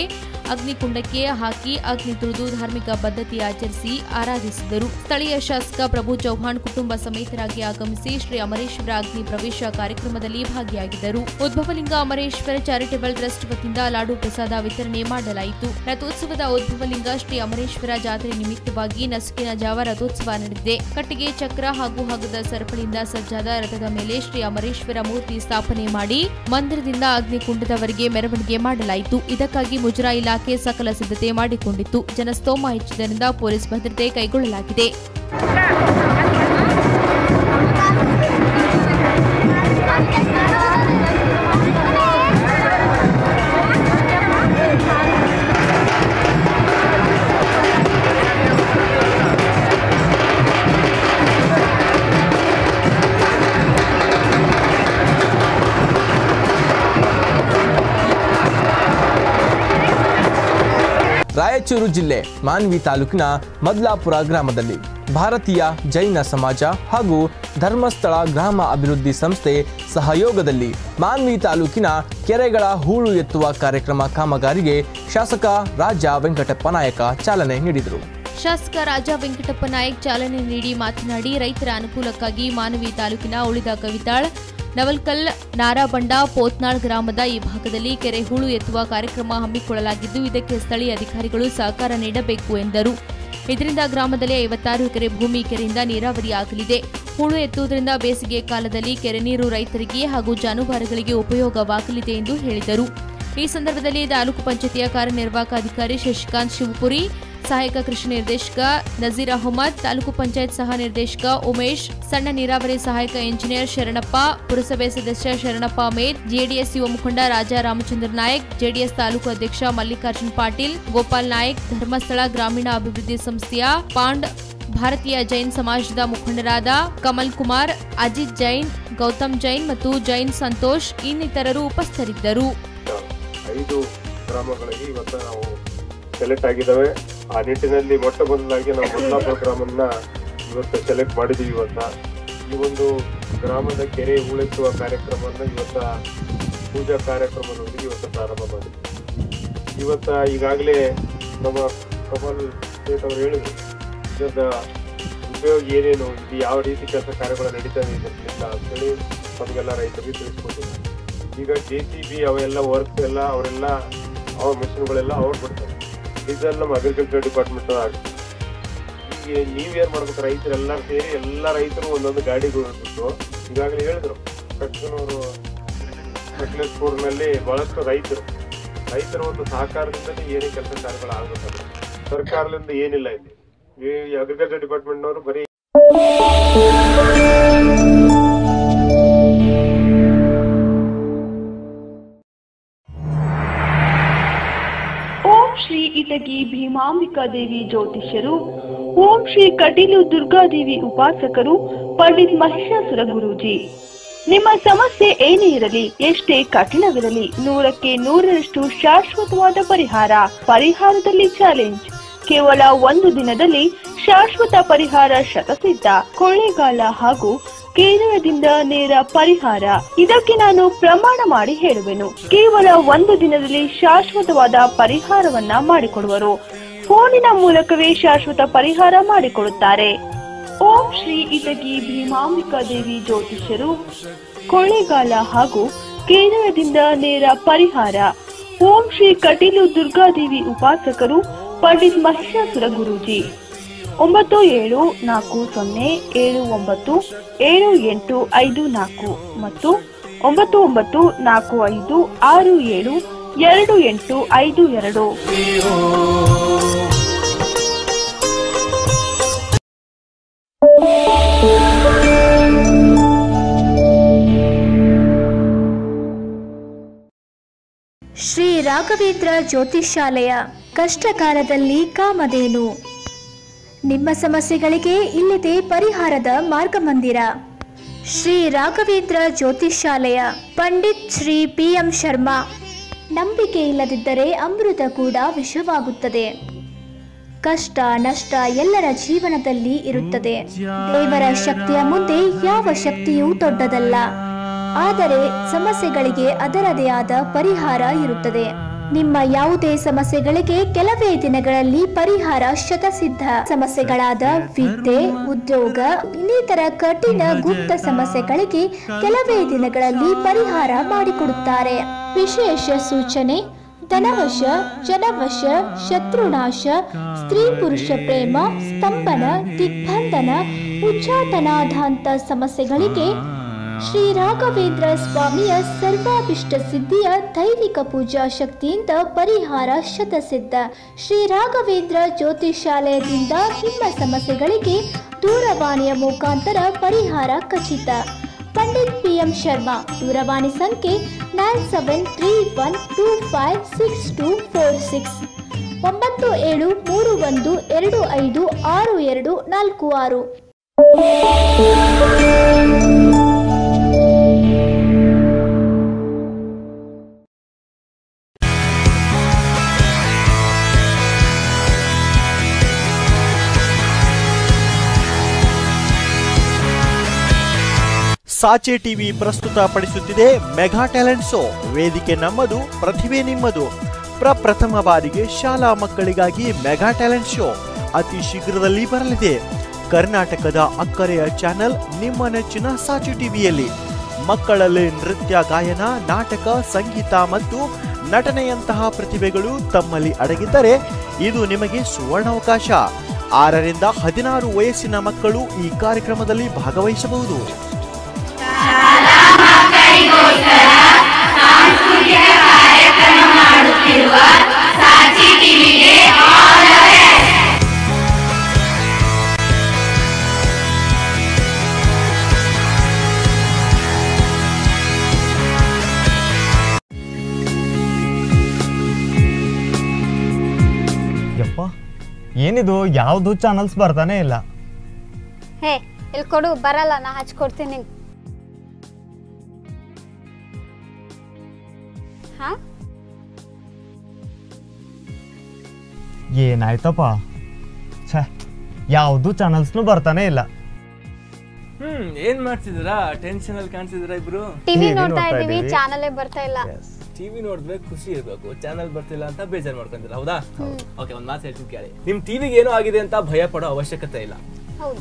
ಅಗ್ನಿಕುಂಡಕ್ಕೆ ಹಾಕಿ ಅಗ್ನಿ ತುಳಿದು ಧಾರ್ಮಿಕ ಬದ್ಧತೆ ಆಚರಿಸಿ ಆರಾಧಿಸಿದರು. ಸ್ಥಳೀಯ ಶಾಸಕ ಪ್ರಭು ಚೌಹಾಣ್ ಕುಟುಂಬ ಸಮೇತರಾಗಿ ಆಗಮಿಸಿ ಶ್ರೀ ಅಮರೇಶ್ವರ ಅಗ್ನಿ ಪ್ರವೇಶ ಕಾರ್ಯಕ್ರಮದಲ್ಲಿ ಭಾಗಿಯಾಗಿದ್ದರು. ಉದ್ಭವಲಿಂಗ ಅಮರೇಶ್ವರ ಚಾರಿಟೇಬಲ್ ಟ್ರಸ್ಟ್ ವತಿಯಿಂದ ಲಾಡು ಪ್ರಸಾದ ವಿತರಣೆ ಮಾಡಲಾಯಿತು. ರಥೋತ್ಸವದ ಉದ್ಭವಲಿಂಗ ಶ್ರೀ ಅಮರೇಶ್ವರ ಜಾತ್ರೆ ನಿಮಿತ್ತವಾಗಿ ನಸುಕಿನ ಜಾವ ರಥೋತ್ಸವ ನಡೆದಿದೆ. ಕಟ್ಟಿಗೆ, ಚಕ್ರ ಹಾಗೂ ಹಗದ ಸರಪಳಿಯಿಂದ ಸಜ್ಜಾದ ರಥದ ಮೇಲೆ ಶ್ರೀ ಅಮರೇಶ್ವರ ಮೂರ್ತಿ ಸ್ಥಾಪನೆ ಮಾಡಿ ಮಂದಿರದಿಂದ ಅಗ್ನಿಕುಂಡದವರೆಗೆ ಮೆರವಣಿಗೆ ಮಾಡಲಾಯಿತು. ಇದಕ್ಕಾಗಿ ಮುಜರಾ ಇಲಾಖೆ ಸಕಲ ಸಿದ್ಧತೆ ಮಾಡಿಕೊಂಡಿತ್ತು. ಜನಸ್ತೋಮ ಹೆಚ್ಚಿದ್ದರಿಂದ ಪೊಲೀಸ್ ಭದ್ರತೆ ಕೈಗೊಳ್ಳಲಾಗಿದೆ. ರಾಯಚೂರು ಜಿಲ್ಲೆ ಮಾನ್ವಿ ತಾಲೂಕಿನ ಮದ್ಲಾಪುರ ಗ್ರಾಮದಲ್ಲಿ ಭಾರತೀಯ ಜೈನ ಸಮಾಜ ಹಾಗೂ ಧರ್ಮಸ್ಥಳ ಗ್ರಾಮ ಅಭಿವೃದ್ಧಿ ಸಂಸ್ಥೆ ಸಹಯೋಗದಲ್ಲಿ ಮಾನ್ವಿ ತಾಲೂಕಿನ ಕೆರೆಗಳ ಹೂಳು ಎತ್ತುವ ಕಾರ್ಯಕ್ರಮ ಕಾಮಗಾರಿಗೆ ಶಾಸಕ ರಾಜ ವೆಂಕಟಪ್ಪ ನಾಯಕ ಚಾಲನೆ ನೀಡಿದರು. ಶಾಸಕ ರಾಜ ವೆಂಕಟಪ್ಪ ನಾಯಕ್ ಚಾಲನೆ ನೀಡಿ ಮಾತನಾಡಿ ರೈತರ ಅನುಕೂಲಕ್ಕಾಗಿ ಮಾನವಿ ತಾಲೂಕಿನ ಉಳಿದ ಕವಿತಾಳ್ ನವಲ್ಕಲ್ ನಾರಾಬಂಡ ಪೋತ್ನಾಳ್ ಗ್ರಾಮದ ಈ ಭಾಗದಲ್ಲಿ ಕೆರೆ ಹೂಳು ಎತ್ತುವ ಕಾರ್ಯಕ್ರಮ ಹಮ್ಮಿಕೊಳ್ಳಲಾಗಿದ್ದು, ಇದಕ್ಕೆ ಸ್ಥಳೀಯ ಅಧಿಕಾರಿಗಳು ಸಹಕಾರ ನೀಡಬೇಕು ಎಂದರು. ಇದರಿಂದ ಗ್ರಾಮದಲ್ಲಿ ಐವತ್ತಾರು ಎಕರೆ ಭೂಮಿ ಕೆರೆಯಿಂದ ನೀರಾವರಿ ಆಗಲಿದೆ. ಹೂಳು ಎತ್ತುವುದರಿಂದ ಬೇಸಿಗೆ ಕಾಲದಲ್ಲಿ ಕೆರೆ ನೀರು ರೈತರಿಗೆ ಹಾಗೂ ಜಾನುವಾರುಗಳಿಗೆ ಉಪಯೋಗವಾಗಲಿದೆ ಎಂದು ಹೇಳಿದರು. ಈ ಸಂದರ್ಭದಲ್ಲಿ ತಾಲೂಕು ಪಂಚಾಯತಿಯ ಕಾರ್ಯನಿರ್ವಾಹಕ ಅಧಿಕಾರಿ ಶಶಿಕಾಂತ್ ಶಿವಪುರಿ ಸಹಾಯಕ ಕೃಷಿ ನಿರ್ದೇಶಕ ನಜೀರ್ ಅಹಮದ್, ತಾಲೂಕು ಪಂಚಾಯತ್ ಸಹ ನಿರ್ದೇಶಕ ಉಮೇಶ್, ಸಣ್ಣ ನೀರಾವರಿ ಸಹಾಯಕ ಇಂಜಿನಿಯರ್ ಶರಣಪ್ಪ, ಪುರಸಭೆ ಸದಸ್ಯ ಶರಣಪ್ಪ ಮೇದ್ ಜೆಡಿಎಸ್ ಯುವ ಮುಖಂಡ Raja Ramachandra Nayak, J D S taluk ಅಧ್ಯಕ್ಷ ಮಲ್ಲಿಕಾರ್ಜುನ್ ಪಾಟೀಲ್, ಗೋಪಾಲ್ ನಾಯಕ್, ಧರ್ಮಸ್ಥಳ ಗ್ರಾಮೀಣ ಅಭಿವೃದ್ಧಿ ಸಂಸ್ಥೆಯ ಪಾಂಡ್, ಭಾರತೀಯ ಜೈನ್ ಸಮಾಜದ ಮುಖಂಡರಾದ ಕಮಲ್ ಕುಮಾರ್, ಅಜಿತ್ ಜೈನ್, ಗೌತಮ್ ಜೈನ್ ಮತ್ತು ಜೈನ್ ಸಂತೋಷ್ ಇನ್ನಿತರರು ಉಪಸ್ಥಿತರಿದ್ದರು. ಐದು ಗ್ರಾಮಗಳಿಗೆ ಇವತ್ತು ನಾವು ಸೆಲೆಕ್ಟ್ ಆಗಿದ್ದಾವೆ. ಆ ನಿಟ್ಟಿನಲ್ಲಿ ಮೊಟ್ಟ ಮೊದಲಾಗಿ ನಾವು ಬದಲಾಪುರ ಗ್ರಾಮನ್ನ ಇವತ್ತು ಸೆಲೆಕ್ಟ್ ಮಾಡಿದೀವಿ ಇವತ್ತ. ಈ ಒಂದು ಗ್ರಾಮದ ಕೆರೆ ಉಳಿಸುವ ಕಾರ್ಯಕ್ರಮವನ್ನು ಇವತ್ತ ಪೂಜಾ ಕಾರ್ಯಕ್ರಮದೊಂದಿಗೆ ಇವತ್ತು ಪ್ರಾರಂಭ ಮಾಡಿದ್ವಿ. ಇವತ್ತ ಈಗಾಗಲೇ ನಮ್ಮ ಕಮಲ್ ಸೇಠ್ ಅವರು ಹೇಳಿದ್ರು ಇದರ ಉಪಯೋಗ ಏನೇನು? ಇದು ಯಾವ ರೀತಿ ಕೆಲಸ ಕಾರ್ಯಗಳು ನಡೀತಾವೆ ಇದರಿಂದ ಅಂತೇಳಿ ನಮಗೆಲ್ಲ ರೈತರಿಗೆ ತಿಳಿಸ್ಕೊಟ್ಟಿದ್ದಾರೆ. ಈಗ ಜೆ ಸಿ ಬಿ ಅವೆಲ್ಲ ವರ್ಕ್ ಎಲ್ಲ, ಅವರೆಲ್ಲ ಅವ್ರ ಮಿಷನ್ಗಳೆಲ್ಲ ಅವ್ರು ಬಿಡ್ತಾರೆ ಡೀಸೆಲ್ ನಮ್ಮ ಅಗ್ರಿಕಲ್ಚರ್ ಡಿಪಾರ್ಟ್ಮೆಂಟ್ ಆಗುತ್ತೆ ಈಗ ನೀವೇನ್ ಮಾಡ್ಬೇಕು ರೈತರೆಲ್ಲ ಸೇರಿ ಎಲ್ಲ ರೈತರು ಒಂದೊಂದು ಗಾಡಿಗಳು ಬಿಟ್ಟು ಈಗಾಗಲೇ ಹೇಳಿದ್ರು ಕಟ್ಟನೂರು ಸಕಲೇಶ್ಪುರ್ನಲ್ಲಿ ಬಹಳಷ್ಟು ರೈತರು. ರೈತರ ಒಂದು ಸಹಕಾರದಿಂದಲೇ ಏನೇ ಕೆಲಸ ಕಾರ್ಯಗಳು ಸರ್ಕಾರದಿಂದ ಏನಿಲ್ಲ ಇಲ್ಲಿ. ಈ ಅಗ್ರಿಕಲ್ಚರ್ ಡಿಪಾರ್ಟ್ಮೆಂಟ್ನವರು ಬರೀ ಶ್ರೀ ಭೀಮಾಂಬಿಕಾ ದೇವಿ ಜ್ಯೋತಿಷ್ಯರು, ಓಂ ಶ್ರೀ ಕಟೀಲು ದುರ್ಗಾದೇವಿ ಉಪಾಸಕರು, ಪಂಡಿತ್ ಮಹಿಷಾಸುರ ಗುರೂಜಿ. ನಿಮ್ಮ ಸಮಸ್ಯೆ ಏನೇ ಇರಲಿ, ಎಷ್ಟೇ ಕಠಿಣವಿರಲಿ, ನೂರಕ್ಕೆ ನೂರರಷ್ಟು ಶಾಶ್ವತವಾದ ಪರಿಹಾರ, ಪರಿಹಾರದಲ್ಲಿ ಚಾಲೆಂಜ್ ಕೇವಲ ಒಂದು ದಿನದಲ್ಲಿ ಶಾಶ್ವತ ಪರಿಹಾರ ಶತಸಿದ್ಧ. ಕೊಳ್ಳೆಗಾಲ ಹಾಗೂ ಕೇರಳದಿಂದ ನೇರ ಪರಿಹಾರ. ಇದಕ್ಕೆ ನಾನು ಪ್ರಮಾಣ ಮಾಡಿ ಹೇಳುವೆನು. ಕೇವಲ ಒಂದು ದಿನದಲ್ಲಿ ಶಾಶ್ವತವಾದ ಪರಿಹಾರವನ್ನ ಮಾಡಿಕೊಡುವರು. ಫೋನಿನ ಮೂಲಕವೇ ಶಾಶ್ವತ ಪರಿಹಾರ ಮಾಡಿಕೊಡುತ್ತಾರೆ. ಓಂ ಶ್ರೀ ಇಟಗಿ ಭೀಮಾಂಬಿಕಾ ದೇವಿ ಜ್ಯೋತಿಷ್ಯರು. ಕೊಳ್ಳೆಗಾಲ ಹಾಗೂ ಕೇರಳದಿಂದ ನೇರ ಪರಿಹಾರ. ಓಂ ಶ್ರೀ ಕಟೀಲು ದುರ್ಗಾದೇವಿ ಉಪಾಸಕರು, ಪಂಡಿತ್ ಮಹಿಷಾಸುರ ಗುರೂಜಿ. ಒಂಬತ್ತು ಏಳು ನಾಲ್ಕು ಸೊನ್ನೆ ಏಳು ಒಂಬತ್ತು ಏಳು ಎಂಟು ಐದು ನಾಲ್ಕು ಮತ್ತು ಒಂಬತ್ತು ಒಂಬತ್ತು ನಾಲ್ಕು ಐದು ಆರು ಏಳು ಎರಡು ಎಂಟು ಐದು ಎರಡು. ಶ್ರೀ ರಾಘವೇಂದ್ರ ಜ್ಯೋತಿಷ್ಯಾಲಯ, ಕಷ್ಟಕಾಲದಲ್ಲಿ ಕಾಮಧೇನು. ನಿಮ್ಮ ಸಮಸ್ಯೆಗಳಿಗೆ ಇಲ್ಲಿದೆ ಪರಿಹಾರದ ಮಾರ್ಗಮಂದಿರ ಶ್ರೀ ರಾಘವೇಂದ್ರ ಜ್ಯೋತಿಷ್ಯಾಲಯ, ಪಂಡಿತ್ ಶ್ರೀ ಪಿ ಎಂ ಶರ್ಮಾ. ನಂಬಿಕೆ ಇಲ್ಲದಿದ್ದರೆ ಅಮೃತ ಕೂಡ ವಿಷವಾಗುತ್ತದೆ. ಕಷ್ಟ, ನಷ್ಟ ಎಲ್ಲರ ಜೀವನದಲ್ಲಿ ಇರುತ್ತದೆ. ದೇವರ ಶಕ್ತಿಯ ಮುಂದೆ ಯಾವ ಶಕ್ತಿಯೂ ದೊಡ್ಡದಲ್ಲ. ಆದರೆ ಸಮಸ್ಯೆಗಳಿಗೆ ಅದರದೇ ಆದ ಪರಿಹಾರ ಇರುತ್ತದೆ. ನಿಮ್ಮ ಯಾವುದೇ ಸಮಸ್ಯೆಗಳಿಗೆ ಕೆಲವೇ ದಿನಗಳಲ್ಲಿ ಪರಿಹಾರ ಶತಸಿದ್ಧ. ಸಮಸ್ಯೆಗಳಾದ ವಿದ್ಯೆ ಉದ್ಯೋಗ ಇನ್ನಿತರ ಕಠಿಣ ಗುಪ್ತ ಸಮಸ್ಯೆಗಳಿಗೆ ಕೆಲವೇ ದಿನಗಳಲ್ಲಿ ಪರಿಹಾರ ಮಾಡಿಕೊಡುತ್ತಾರೆ. ವಿಶೇಷ ಸೂಚನೆ ಧನವಶ ಜನವಶ ಶತ್ರುನಾಶ ಸ್ತ್ರೀ ಪುರುಷ ಪ್ರೇಮ ಸ್ತಂಭನ ದಿಗ್ಬಂಧನ ಉಚ್ಚಾಟನಾಧಾಂತ ಸಮಸ್ಯೆಗಳಿಗೆ ಶ್ರೀ ರಾಘವೇಂದ್ರ ಸ್ವಾಮಿಯ ಸರ್ವಾಭಿಷ್ಟ ಸಿದ್ಧಿಯ ದೈವಿಕ ಪೂಜಾ ಶಕ್ತಿಯಿಂದ ಪರಿಹಾರ ಶತಸಿದ್ಧ. ಶ್ರೀ ರಾಘವೇಂದ್ರ ಜ್ಯೋತಿಷಾಲಯದಿಂದ ನಿಮ್ಮ ಸಮಸ್ಯೆಗಳಿಗೆ ದೂರವಾಣಿಯ ಮುಖಾಂತರ ಪರಿಹಾರ ಖಚಿತ. ಪಂಡಿತ್ ಪಿ ಎಂ ಶರ್ಮಾ, ದೂರವಾಣಿ ಸಂಖ್ಯೆ nine seven three one two five six two four six. ಒಂಬತ್ತು ಏಳು ಮೂರು ಒಂದು ಎರಡು ಐದು ಆರು ಎರಡು ನಾಲ್ಕು ಆರು. ಸಾಚೆ ಟಿವಿ ಪ್ರಸ್ತುತಪಡಿಸುತ್ತಿದೆ ಮೆಗಾ ಟ್ಯಾಲೆಂಟ್ ಶೋ. ವೇದಿಕೆ ನಮ್ಮದು, ಪ್ರತಿಭೆ ನಿಮ್ಮದು. ಪ್ರಪ್ರಥಮ ಬಾರಿಗೆ ಶಾಲಾ ಮಕ್ಕಳಿಗಾಗಿ ಮೆಗಾ ಟ್ಯಾಲೆಂಟ್ ಶೋ ಅತಿ ಶೀಘ್ರದಲ್ಲಿ ಬರಲಿದೆ. ಕರ್ನಾಟಕದ ಅಕ್ಕರೆಯ ಚಾನೆಲ್ ನಿಮ್ಮ ನೆಚ್ಚಿನ ಸಾಚೆ ಟಿವಿಯಲ್ಲಿ. ಮಕ್ಕಳಲ್ಲಿ ನೃತ್ಯ, ಗಾಯನ, ನಾಟಕ, ಸಂಗೀತ ಮತ್ತು ನಟನೆಯಂತಹ ಪ್ರತಿಭೆಗಳು ತಮ್ಮಲ್ಲಿ ಅಡಗಿದ್ದರೆ ಇದು ನಿಮಗೆ ಸುವರ್ಣಾವಕಾಶ. ಆರರಿಂದ ಹದಿನಾರು ವಯಸ್ಸಿನ ಮಕ್ಕಳು ಈ ಕಾರ್ಯಕ್ರಮದಲ್ಲಿ ಭಾಗವಹಿಸಬಹುದು. ಯಪ್ಪ ಏನಿದು? ಯಾವುದು ಚಾನಲ್ಸ್ ಬರ್ತಾನೆ ಇಲ್ಲ. ಹೇ ಇಲ್ಲಿ ಕೊಡು ಬರಲ್ಲ ನಾ ಹಚ್ಕೊಡ್ತೀನಿ. ನಿಂಗೆ ಏನಾಯ್ತಪ್ಪ ಛೇ ಯಾವುದು ಚಾನಲ್ಸ್ನು ಬರ್ತಾನೆ ಇಲ್ಲ. ಹ್ಮ್ ಏನ್ ಮಾಡ್ತಿದ್ದೀರಾ? ಟೆನ್ಷನ್ ಅಲ್ಲಿ ಕಾಣ್ತಿದ್ದೀರಾ ಇಬ್ರು? ಟಿವಿ ನೋಡ್ತಾ ಇದೀವಿ ಚಾನಲೇ ಬರ್ತಾ ಇಲ್ಲ. ಟಿವಿ ನೋಡಿದ್ರೆ ಖುಷಿ ಇರಬೇಕು. ಚಾನೆಲ್ ಬರ್ತಿಲ್ಲ ಅಂತ ಬೇಜಾರ್ ಮಾಡ್ಕೊಂತೀರಾ? ಹೌದಾ? ಓಕೆ ಒಂದ್ ಮಾತು ಹೇಳ್ತೀನಿ ಕೇಳಿ. ನಿಮ್ ಟಿವಿಗೆ ಏನೋ ಆಗಿದೆ ಅಂತ ಭಯ ಪಡೋ ಅವಶ್ಯಕತೆ ಇಲ್ಲ.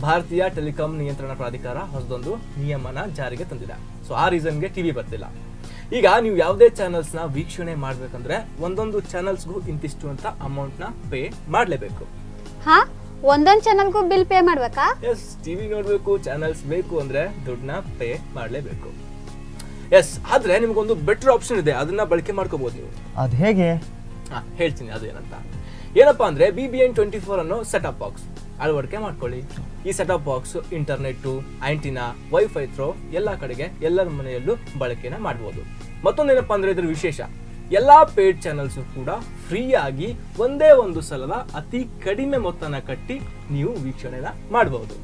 ಭಾರತೀಯ ಟೆಲಿಕಾಂ ನಿಯಂತ್ರಣ ಪ್ರಾಧಿಕಾರ ಹೊಸದೊಂದು ನಿಯಮನ ಜಾರಿಗೆ ತಂದಿದೆ. ಸೊ ಆ ರೀಸನ್ಗೆ ಟಿವಿ ಬರ್ತಿಲ್ಲ. ಈಗ ನೀವು ಯಾವುದೇ ಚಾನಲ್ಸ್ನ ವೀಕ್ಷಣೆ ಮಾಡಬೇಕಂದ್ರೆ ಒಂದೊಂದು ಚಾನಲ್ಸ್ಗೂ ಇಂತಿಷ್ಟು ಅಂತ ಅಮೌಂಟ್ನ ಪೇ ಮಾಡಲೇಬೇಕು. ಹಾ? ಒಂದೊಂದು ಚಾನಲ್ಗೂ ಬಿಲ್ ಪೇ ಮಾಡಬೇಕಾ? ಎಸ್ ಟಿವಿ ನೋಡಬೇಕು ಚಾನಲ್ಸ್ ಬೇಕು ಅಂದ್ರೆ ದುಡ್ಡನ್ನ ಪೇ ಮಾಡಲೇಬೇಕು. ಎಸ್ ಆದ್ರೆ ನಿಮ್ಗೊಂದು ಬೆಟರ್ ಆಪ್ಷನ್ ಇದೆ ಅದನ್ನ ಬಳಕೆ ಮಾಡ್ಕೋಬಹುದು ನೀವು. ಅದು ಹೇಗೆ? ಹಾ ಹೇಳ್ತೀನಿ ಅದೇನಂತ. ಏನಪ್ಪಾ ಅಂದ್ರೆ B B N twenty four ಅನ್ನೋ ಸೆಟಪ್ ಬಾಕ್ಸ್ ಅಳವಡಿಕೆ ಮಾಡ್ಕೊಳ್ಳಿ. ಈ setup box internet antenna wifi through ಎಲ್ಲಾ ಕಡೆಗೆ ಎಲ್ಲರ ಮನೆಯಲ್ಲೂ ಬಳಕೆನ ಮಾಡಬಹುದು ಮತ್ತೊಂದೇನಪ್ಪಾ ಅಂದ್ರೆ ಇದ್ರ ವಿಶೇಷ. ಎಲ್ಲಾ ಪೇಡ್ ಚಾನಲ್ಸ್ ಕೂಡ ಫ್ರೀ ಆಗಿ ಒಂದೇ ಒಂದು ಸಲದ ಅತಿ ಕಡಿಮೆ ಮೊತ್ತನ ಕಟ್ಟಿ ನೀವು ವೀಕ್ಷಣೆನ ಮಾಡಬಹುದು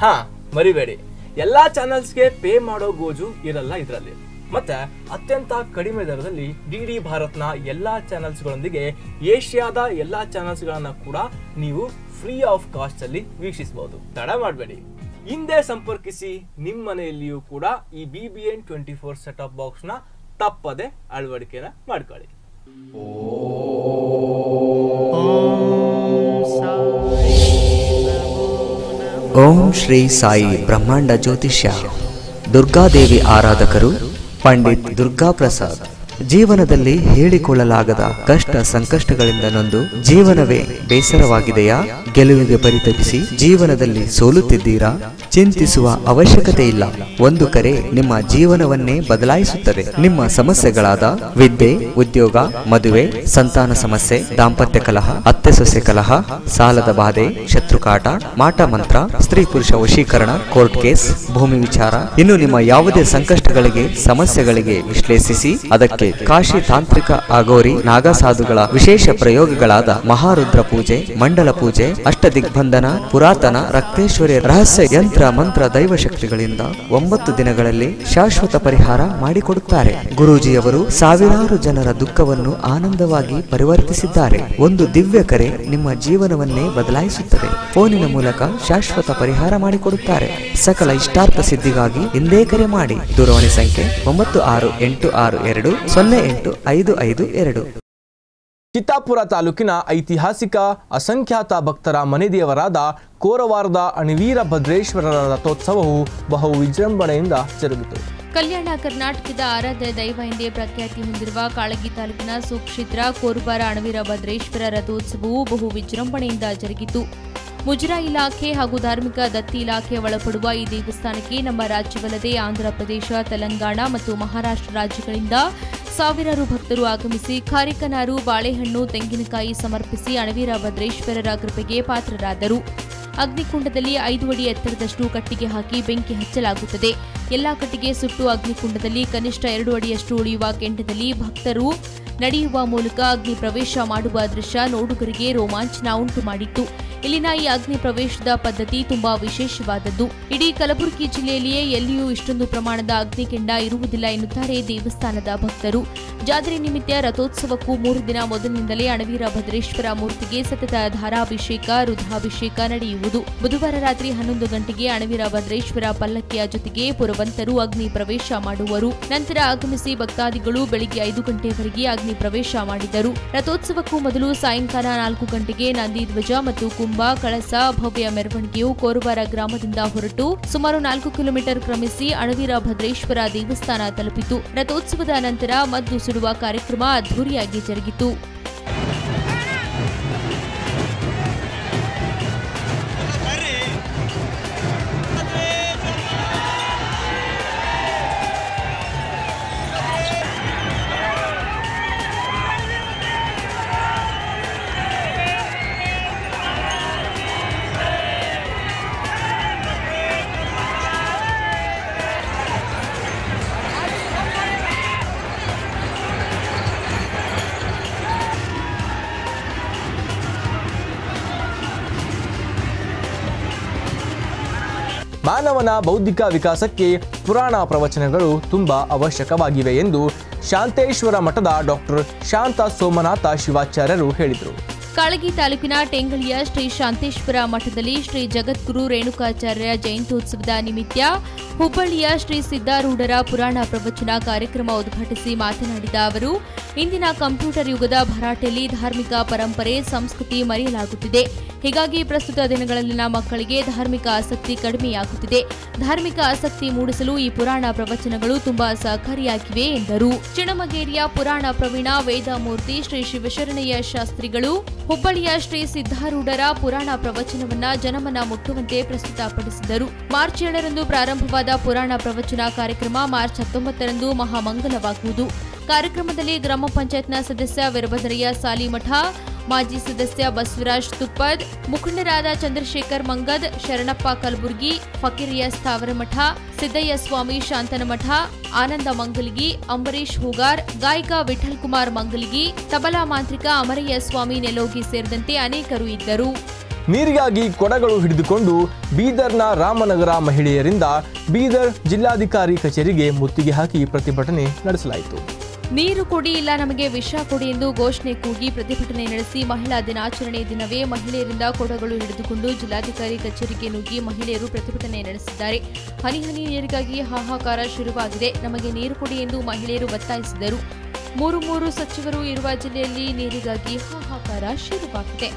ಹಾ, ಮರಿಬೇಡಿ. ಎಲ್ಲಾ ಚಾನಲ್ಸ್ಗೆ ಪೇ ಮಾಡೋ ಗೋಜು ಇರಲ್ಲ ಇದರಲ್ಲಿ. ಮತ್ತೆ ಅತ್ಯಂತ ಕಡಿಮೆ ದರದಲ್ಲಿ ಡಿ ಡಿ ಭಾರತ್ನ ಎಲ್ಲಾ ಚಾನೆಲ್ಸ್ಗಳೊಂದಿಗೆ ಏಷ್ಯಾದ ಎಲ್ಲಾ ಚಾನಲ್ಸ್ಗಳನ್ನ ಕೂಡ ನೀವು ಫ್ರೀ ಆಫ್ ಕಾಸ್ಟ್ ಅಲ್ಲಿ ವೀಕ್ಷಿಸಬಹುದು ತಡ ಮಾಡಬೇಡಿ. ಹಿಂದೆ ಸಂಪರ್ಕಿಸಿ ನಿಮ್ಮ ಮನೆಯಲ್ಲಿಯೂ ಕೂಡ ಈ B B N twenty four setup ಬಾಕ್ಸ್ನ ತಪ್ಪದೆ ಅಳವಡಿಕೆನ ಮಾಡ್ಕೊಳ್ಳಿ. ಓಂ ಶ್ರೀ ಸಾಯಿ ಬ್ರಹ್ಮಾಂಡ ಜ್ಯೋತಿಷ್ಯ. ದುರ್ಗಾದೇವಿ ಆರಾಧಕರು, ಪಂಡಿತ್ ದುರ್ಗಾ ಪ್ರಸಾದ್ ಜೀವನದಲ್ಲಿ ಹೇಳಿಕೊಳ್ಳಲಾಗದ ಕಷ್ಟ ಸಂಕಷ್ಟಗಳಿಂದ ನೊಂದು ಜೀವನವೇ ಬೇಸರವಾಗಿದೆಯಾ? ಗೆಲುವಿಗೆ ಪರಿತಪಿಸಿ ಜೀವನದಲ್ಲಿ ಸೋಲುತ್ತಿದ್ದೀರಾ? ಚಿಂತಿಸುವ ಅವಶ್ಯಕತೆ ಇಲ್ಲ. ಒಂದು ಕರೆ ನಿಮ್ಮ ಜೀವನವನ್ನೇ ಬದಲಾಯಿಸುತ್ತದೆ. ನಿಮ್ಮ ಸಮಸ್ಯೆಗಳಾದ ವಿದ್ಯೆ, ಉದ್ಯೋಗ, ಮದುವೆ, ಸಂತಾನ ಸಮಸ್ಯೆ, ದಾಂಪತ್ಯ ಕಲಹ, ಅತ್ತೆ ಸೊಸೆ ಕಲಹ, ಸಾಲದ ಬಾಧೆ, ಶತ್ರುಕಾಟ, ಮಾಟ ಮಂತ್ರ, ಸ್ತ್ರೀ ಪುರುಷ ವಶೀಕರಣ, ಕೋರ್ಟ್ ಕೇಸ್, ಭೂಮಿ ವಿಚಾರ. ಇನ್ನು ನಿಮ್ಮ ಯಾವುದೇ ಸಂಕಷ್ಟಗಳಿಗೆ, ಸಮಸ್ಯೆಗಳಿಗೆ ವಿಶ್ಲೇಷಿಸಿ, ಅದಕ್ಕೆ ಕಾಶಿ ತಾಂತ್ರಿಕ ಅಗೋರಿ ನಾಗಸಾಧುಗಳ ವಿಶೇಷ ಪ್ರಯೋಗಗಳಾದ ಮಹಾರುದ್ರ ಪೂಜೆ ಮಂಡಲ ಪೂಜೆ ಅಷ್ಟದಿಗ್ಬಂಧನ ಪುರಾತನ ರಕ್ತೇಶ್ವರಿ ರಹಸ್ಯ ಯಂತ್ರ ಮಂತ್ರ ದೈವಶಕ್ತಿಗಳಿಂದ ಒಂಬತ್ತು ದಿನಗಳಲ್ಲಿ ಶಾಶ್ವತ ಪರಿಹಾರ ಮಾಡಿಕೊಡುತ್ತಾರೆ ಗುರೂಜಿಯವರು ಸಾವಿರಾರು ಜನರ ದುಃಖವನ್ನು ಆನಂದವಾಗಿ ಪರಿವರ್ತಿಸಿದ್ದಾರೆ ಒಂದು ದಿವ್ಯ ಕರೆ ನಿಮ್ಮ ಜೀವನವನ್ನೇ ಬದಲಾಯಿಸುತ್ತದೆ ಫೋನಿನ ಮೂಲಕ ಶಾಶ್ವತ ಪರಿಹಾರ ಮಾಡಿಕೊಡುತ್ತಾರೆ ಸಕಲ ಇಷ್ಟಾರ್ಥ ಸಿದ್ಧಿಗಾಗಿ ಹಿಂದೆ ಕರೆ ಮಾಡಿ ದೂರವಾಣಿ ಸಂಖ್ಯೆ ಒಂಬತ್ತು ಆರು ಎಂಟು ಆರು ಎರಡು ಸೊನ್ನೆ ಎಂಟು ಐದು ಐದು ಎರಡು. ಚಿತ್ತಾಪುರ ತಾಲೂಕಿನ ಐತಿಹಾಸಿಕ ಅಸಂಖ್ಯಾತ ಭಕ್ತರ ಮನೆದೇವರಾದ ಕೋರವಾರದ ಅಣಿವೀರ ಭದ್ರೇಶ್ವರರ ರಥೋತ್ಸವವು ಬಹು ವಿಜೃಂಭಣೆಯಿಂದ ಜರುಗಿತು. ಕಲ್ಯಾಣ ಕರ್ನಾಟಕದ ಆರಾಧ್ಯ ದೈವ ಎಂದೇ ಪ್ರಖ್ಯಾತಿ ಹೊಂದಿರುವ ಕಾಳಗಿ ತಾಲೂಕಿನ ಸುಕ್ಷಿತ್ರ ಕೋರುಬಾರ ಅಣವೀರ ಭದ್ರೇಶ್ವರ ರಥೋತ್ಸವವು ಬಹು ವಿಜೃಂಭಣೆಯಿಂದ ಜರುಗಿತು. ಮುಜರಾ ಇಲಾಖೆ ಹಾಗೂ ಧಾರ್ಮಿಕ ದತ್ತಿ ಇಲಾಖೆ ಒಳಪಡುವ ಈ ದೇವಸ್ಥಾನಕ್ಕೆ ನಮ್ಮ ರಾಜ್ಯವಲ್ಲದೆ ಆಂಧ್ರಪ್ರದೇಶ ತೆಲಂಗಾಣ ಮತ್ತು ಮಹಾರಾಷ್ಟ್ರ ರಾಜ್ಯಗಳಿಂದ ಸಾವಿರಾರು ಭಕ್ತರು ಆಗಮಿಸಿ ಕಾರಿಕನಾರು ಬಾಳೆಹಣ್ಣು, ತೆಂಗಿನಕಾಯಿ ಸಮರ್ಪಿಸಿ ಅಣವೀರ ಭದ್ರೇಶ್ವರರ ಕೃಪೆಗೆ ಪಾತ್ರರಾದರು. ಅಗ್ನಿಕುಂಡದಲ್ಲಿ ಐದು ಅಡಿ ಎತ್ತರದಷ್ಟು ಕಟ್ಟಿಗೆ ಹಾಕಿ ಬೆಂಕಿ ಹಚ್ಚಲಾಗುತ್ತದೆ. ಎಲ್ಲಾ ಕಟ್ಟಿಗೆ ಸುಟ್ಟು ಅಗ್ನಿಕುಂಡದಲ್ಲಿ ಕನಿಷ್ಠ ಎರಡು ಅಡಿಯಷ್ಟು ಉಳಿಯುವ ಕೆಂಡದಲ್ಲಿ ಭಕ್ತರು ನಡೆಯುವ ಮೂಲಕ ಅಗ್ನಿ ಪ್ರವೇಶ ಮಾಡುವ ದೃಶ್ಯ ನೋಡುಗರಿಗೆ ರೋಮಾಂಚನ ಉಂಟು ಮಾಡಿತ್ತು ಇಲ್ಲಿನ ಈ ಅಗ್ನಿ ಪ್ರವೇಶದ ಪದ್ಧತಿ ತುಂಬಾ ವಿಶೇಷವಾದದ್ದು. ಇಡೀ ಕಲಬುರಗಿ ಜಿಲ್ಲೆಯಲ್ಲಿಯೇ ಎಲ್ಲಿಯೂ ಇಷ್ಟೊಂದು ಪ್ರಮಾಣದ ಅಗ್ನಿಕೆಂಡ ಇರುವುದಿಲ್ಲ ಎನ್ನುತ್ತಾರೆ ದೇವಸ್ಥಾನದ ಭಕ್ತರು. ಜಾತ್ರೆ ನಿಮಿತ್ತ ರಥೋತ್ಸವಕ್ಕೂ ಮೂರು ದಿನ ಮೊದಲಿನಿಂದಲೇ ಅಣವೀರ ಭದ್ರೇಶ್ವರ ಮೂರ್ತಿಗೆ ಸತತ ಧಾರಾಭಿಷೇಕ, ರುದ್ರಾಭಿಷೇಕ ನಡೆಯುವುದು. ಬುಧವಾರ ರಾತ್ರಿ ಹನ್ನೊಂದು ಗಂಟೆಗೆ ಅಣವೀರ ಭದ್ರೇಶ್ವರ ಪಲ್ಲಕ್ಕಿಯ ಜೊತೆಗೆ ಪುರವಂತರು ಅಗ್ನಿ ಪ್ರವೇಶ ಮಾಡುವರು. ನಂತರ ಆಗಮಿಸಿ ಭಕ್ತಾದಿಗಳು ಬೆಳಿಗ್ಗೆ ಐದು ಗಂಟೆವರೆಗೆ ಅಗ್ನಿ ಪ್ರವೇಶ ಮಾಡಿದರು. ರಥೋತ್ಸವಕ್ಕೂ ಮೊದಲು ಸಾಯಂಕಾಲ ನಾಲ್ಕು ಗಂಟೆಗೆ ನಂದಿ ಧ್ವಜ ಮತ್ತು ಕುಂಭ ಕಳಸ ಭವ್ಯ ಮೆರವಣಿಗೆಯು ಕೋರುವಾರ ಗ್ರಾಮದಿಂದ ಹೊರಟು ಸುಮಾರು ನಾಲ್ಕು ಕಿಲೋಮೀಟರ್ ಕ್ರಮಿಸಿ ಅಣವೀರ ಭದ್ರೇಶ್ವರ ದೇವಸ್ಥಾನ ತಲುಪಿತು. ರಥೋತ್ಸವದ ನಂತರ ಮದ್ದು ಸುಡುವ ಕಾರ್ಯಕ್ರಮ ಅದ್ದೂರಿಯಾಗಿ ಜರುಗಿತು. ಮಾನವನ ಬೌದ್ಧಿಕ ವಿಕಾಸಕ್ಕೆ ಪುರಾಣ ಪ್ರವಚನಗಳು ತುಂಬಾ ಅವಶ್ಯಕವಾಗಿವೆ ಎಂದು ಶಾಂತೇಶ್ವರ ಮಠದ ಡಾಕ್ಟರ್ ಶಾಂತ ಸೋಮನಾಥ ಶಿವಾಚಾರ್ಯರು ಹೇಳಿದರು. ಕಾಳಗಿ ತಾಲೂಕಿನ ಟೆಂಗಳಿಯ ಶ್ರೀ ಶಾಂತೇಶ್ವರ ಮಠದಲ್ಲಿ ಶ್ರೀ ಜಗದ್ಗುರು ರೇಣುಕಾಚಾರ್ಯ ಜಯಂತ್ಯೋತ್ಸವದ ನಿಮಿತ್ತ ಹುಬ್ಬಳ್ಳಿಯ ಶ್ರೀ ಸಿದ್ದಾರೂಢರ ಪುರಾಣ ಪ್ರವಚನ ಕಾರ್ಯಕ್ರಮ ಉದ್ಘಾಟಿಸಿ ಮಾತನಾಡಿದ ಅವರು, ಇಂದಿನ ಕಂಪ್ಯೂಟರ್ ಯುಗದ ಭರಾಟೆಯಲ್ಲಿ ಧಾರ್ಮಿಕ ಪರಂಪರೆ, ಸಂಸ್ಕೃತಿ ಮರೆಯಲಾಗುತ್ತಿದೆ. ಹೀಗಾಗಿ ಪ್ರಸ್ತುತ ದಿನಗಳಲ್ಲಿನ ಮಕ್ಕಳಿಗೆ ಧಾರ್ಮಿಕ ಆಸಕ್ತಿ ಕಡಿಮೆಯಾಗುತ್ತಿದೆ. ಧಾರ್ಮಿಕ ಆಸಕ್ತಿ ಮೂಡಿಸಲು ಈ ಪುರಾಣ ಪ್ರವಚನಗಳು ತುಂಬಾ ಸಹಕಾರಿಯಾಗಿವೆ ಎಂದರು. ಚಿಣಮಗೇರಿಯ ಪುರಾಣ ಪ್ರವೀಣ ವೇದಮೂರ್ತಿ ಶ್ರೀ ಶಿವಶರಣಯ್ಯ ಶಾಸ್ತ್ರಿಗಳು ಹುಬ್ಬಳ್ಳಿಯ ಶ್ರೀ ಸಿದ್ದಾರೂಢರ ಪುರಾಣ ಪ್ರವಚನವನ್ನ ಜನಮನ ಮುಟ್ಟುವಂತೆ ಪ್ರಸ್ತುತಪಡಿಸಿದರು. ಮಾರ್ಚ್ ಏಳರಂದು ಪ್ರಾರಂಭವಾದ ಪುರಾಣ ಪ್ರವಚನ ಕಾರ್ಯಕ್ರಮ ಮಾರ್ಚ್ ಹತ್ತೊಂಬತ್ತರಂದು ಮಹಾಮಂಗಲವಾಗುವುದು. ಕಾರ್ಯಕ್ರಮದಲ್ಲಿ ಗ್ರಾಮ ಪಂಚಾಯತ್ನ ಸದಸ್ಯ ವೀರಭದ್ರಯ್ಯ ಸಾಲಿಮಠ ಮಾಜಿ ಸದಸ್ಯ ಬಸವರಾಜ್ ತುಪ್ಪದ್, ಮುಖಂಡರಾದ ಚಂದ್ರಶೇಖರ್ ಮಂಗದ್, ಶರಣಪ್ಪ ಕಲಬುರ್ಗಿ, ಫಕೀರಿಯ ಸ್ಥಾವರಮಠ, ಸಿದ್ದಯ್ಯ ಸ್ವಾಮಿ ಶಾಂತನಮಠ, ಆನಂದ ಮಂಗಲ್ಗಿ ಅಂಬರೀಶ್ ಹೂಗಾರ್, ಗಾಯಕ ವಿಠಲ್ ಕುಮಾರ್ ಮಂಗಲ್ಗಿ, ತಬಲಾ ಮಾಂತ್ರಿಕ ಅಮರಯ್ಯ ಸ್ವಾಮಿ ನೆಲೋಗಿ ಸೇರಿದಂತೆ ಅನೇಕರು ಇದ್ದರು. ನೀರಿಗಾಗಿ ಕೊಡಗಳು ಹಿಡಿದುಕೊಂಡು ಬೀದರ್ನ ರಾಮನಗರ ಮಹಿಳೆಯರಿಂದ ಬೀದರ್ ಜಿಲ್ಲಾಧಿಕಾರಿ ಕಚೇರಿಗೆ ಮುತ್ತಿಗೆ ಹಾಕಿ ಪ್ರತಿಭಟನೆ ನಡೆಸಲಾಯಿತು. ನೀರು ಕೊಡಿ ಇಲ್ಲ ನಮಗೆ ವಿಷ ಕೊಡಿ ಎಂದು ಘೋಷಣೆ ಕೂಗಿ ಪ್ರತಿಭಟನೆ ನಡೆಸಿ ಮಹಿಳಾ ದಿನಾಚರಣೆ ದಿನವೇ ಮಹಿಳೆಯರಿಂದ ಕೊಡಗಳು ಹಿಡಿದುಕೊಂಡು ಜಿಲ್ಲಾಧಿಕಾರಿ ಕಚೇರಿಗೆ ನುಗ್ಗಿ ಮಹಿಳೆಯರು ಪ್ರತಿಭಟನೆ ನಡೆಸಿದ್ದಾರೆ. ಹನಿ ಹನಿ ನೀರಿಗಾಗಿ ಹಾಹಾಕಾರ ಶುರುವಾಗಿದೆ. ನಮಗೆ ನೀರು ಕೊಡಿ ಎಂದು ಮಹಿಳೆಯರು ಒತ್ತಾಯಿಸಿದರು. ಮೂರು ಮೂರು ಸಚಿವರು ಇರುವ ಜಿಲ್ಲೆಯಲ್ಲಿ ನೀರಿಗಾಗಿ ಹಾಹಾಕಾರ ಶುರುವಾಗಿದೆ.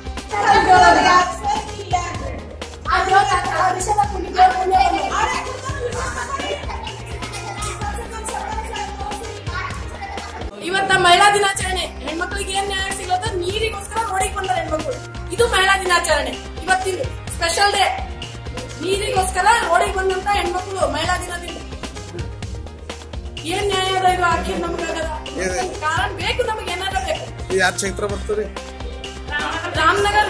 ಇವತ್ತ ಮಹಿಳಾ ದಿನಾಚರಣೆ. ಹೆಣ್ಮಕ್ಳಿಗೆ ಏನ್ ನ್ಯಾಯ ಸಿಗೋದು ನೀರಿಗೋಸ್ಕರ ರೋಡಿಗೆ ಬಂದ ಹೆಣ್ಮಕ್ಳು. ಇದು ಮಹಿಳಾ ದಿನಾಚರಣೆ. ಇವತ್ತಿನ ಸ್ಪೆಷಲ್ ಡೇ ನೀರಿಗೋಸ್ಕರ ರೋಡಿಗೆ ಬಂದಂತ ಹೆಣ್ಮಕ್ಳು ಮಹಿಳಾ ದಿನದಿಂದ. ಏನ್ ನ್ಯಾಯ ಅದ ಇದು ಹಾಕಿ ನಮ್ಗಾಗದ? ಕಾರಣ ಬೇಕು ನಮಗೆ ಏನಾರ ಬೇಕು. ಯಾರು ಚೈತ್ರ ಬರ್ತದೆ? ರಾಮನಗರ.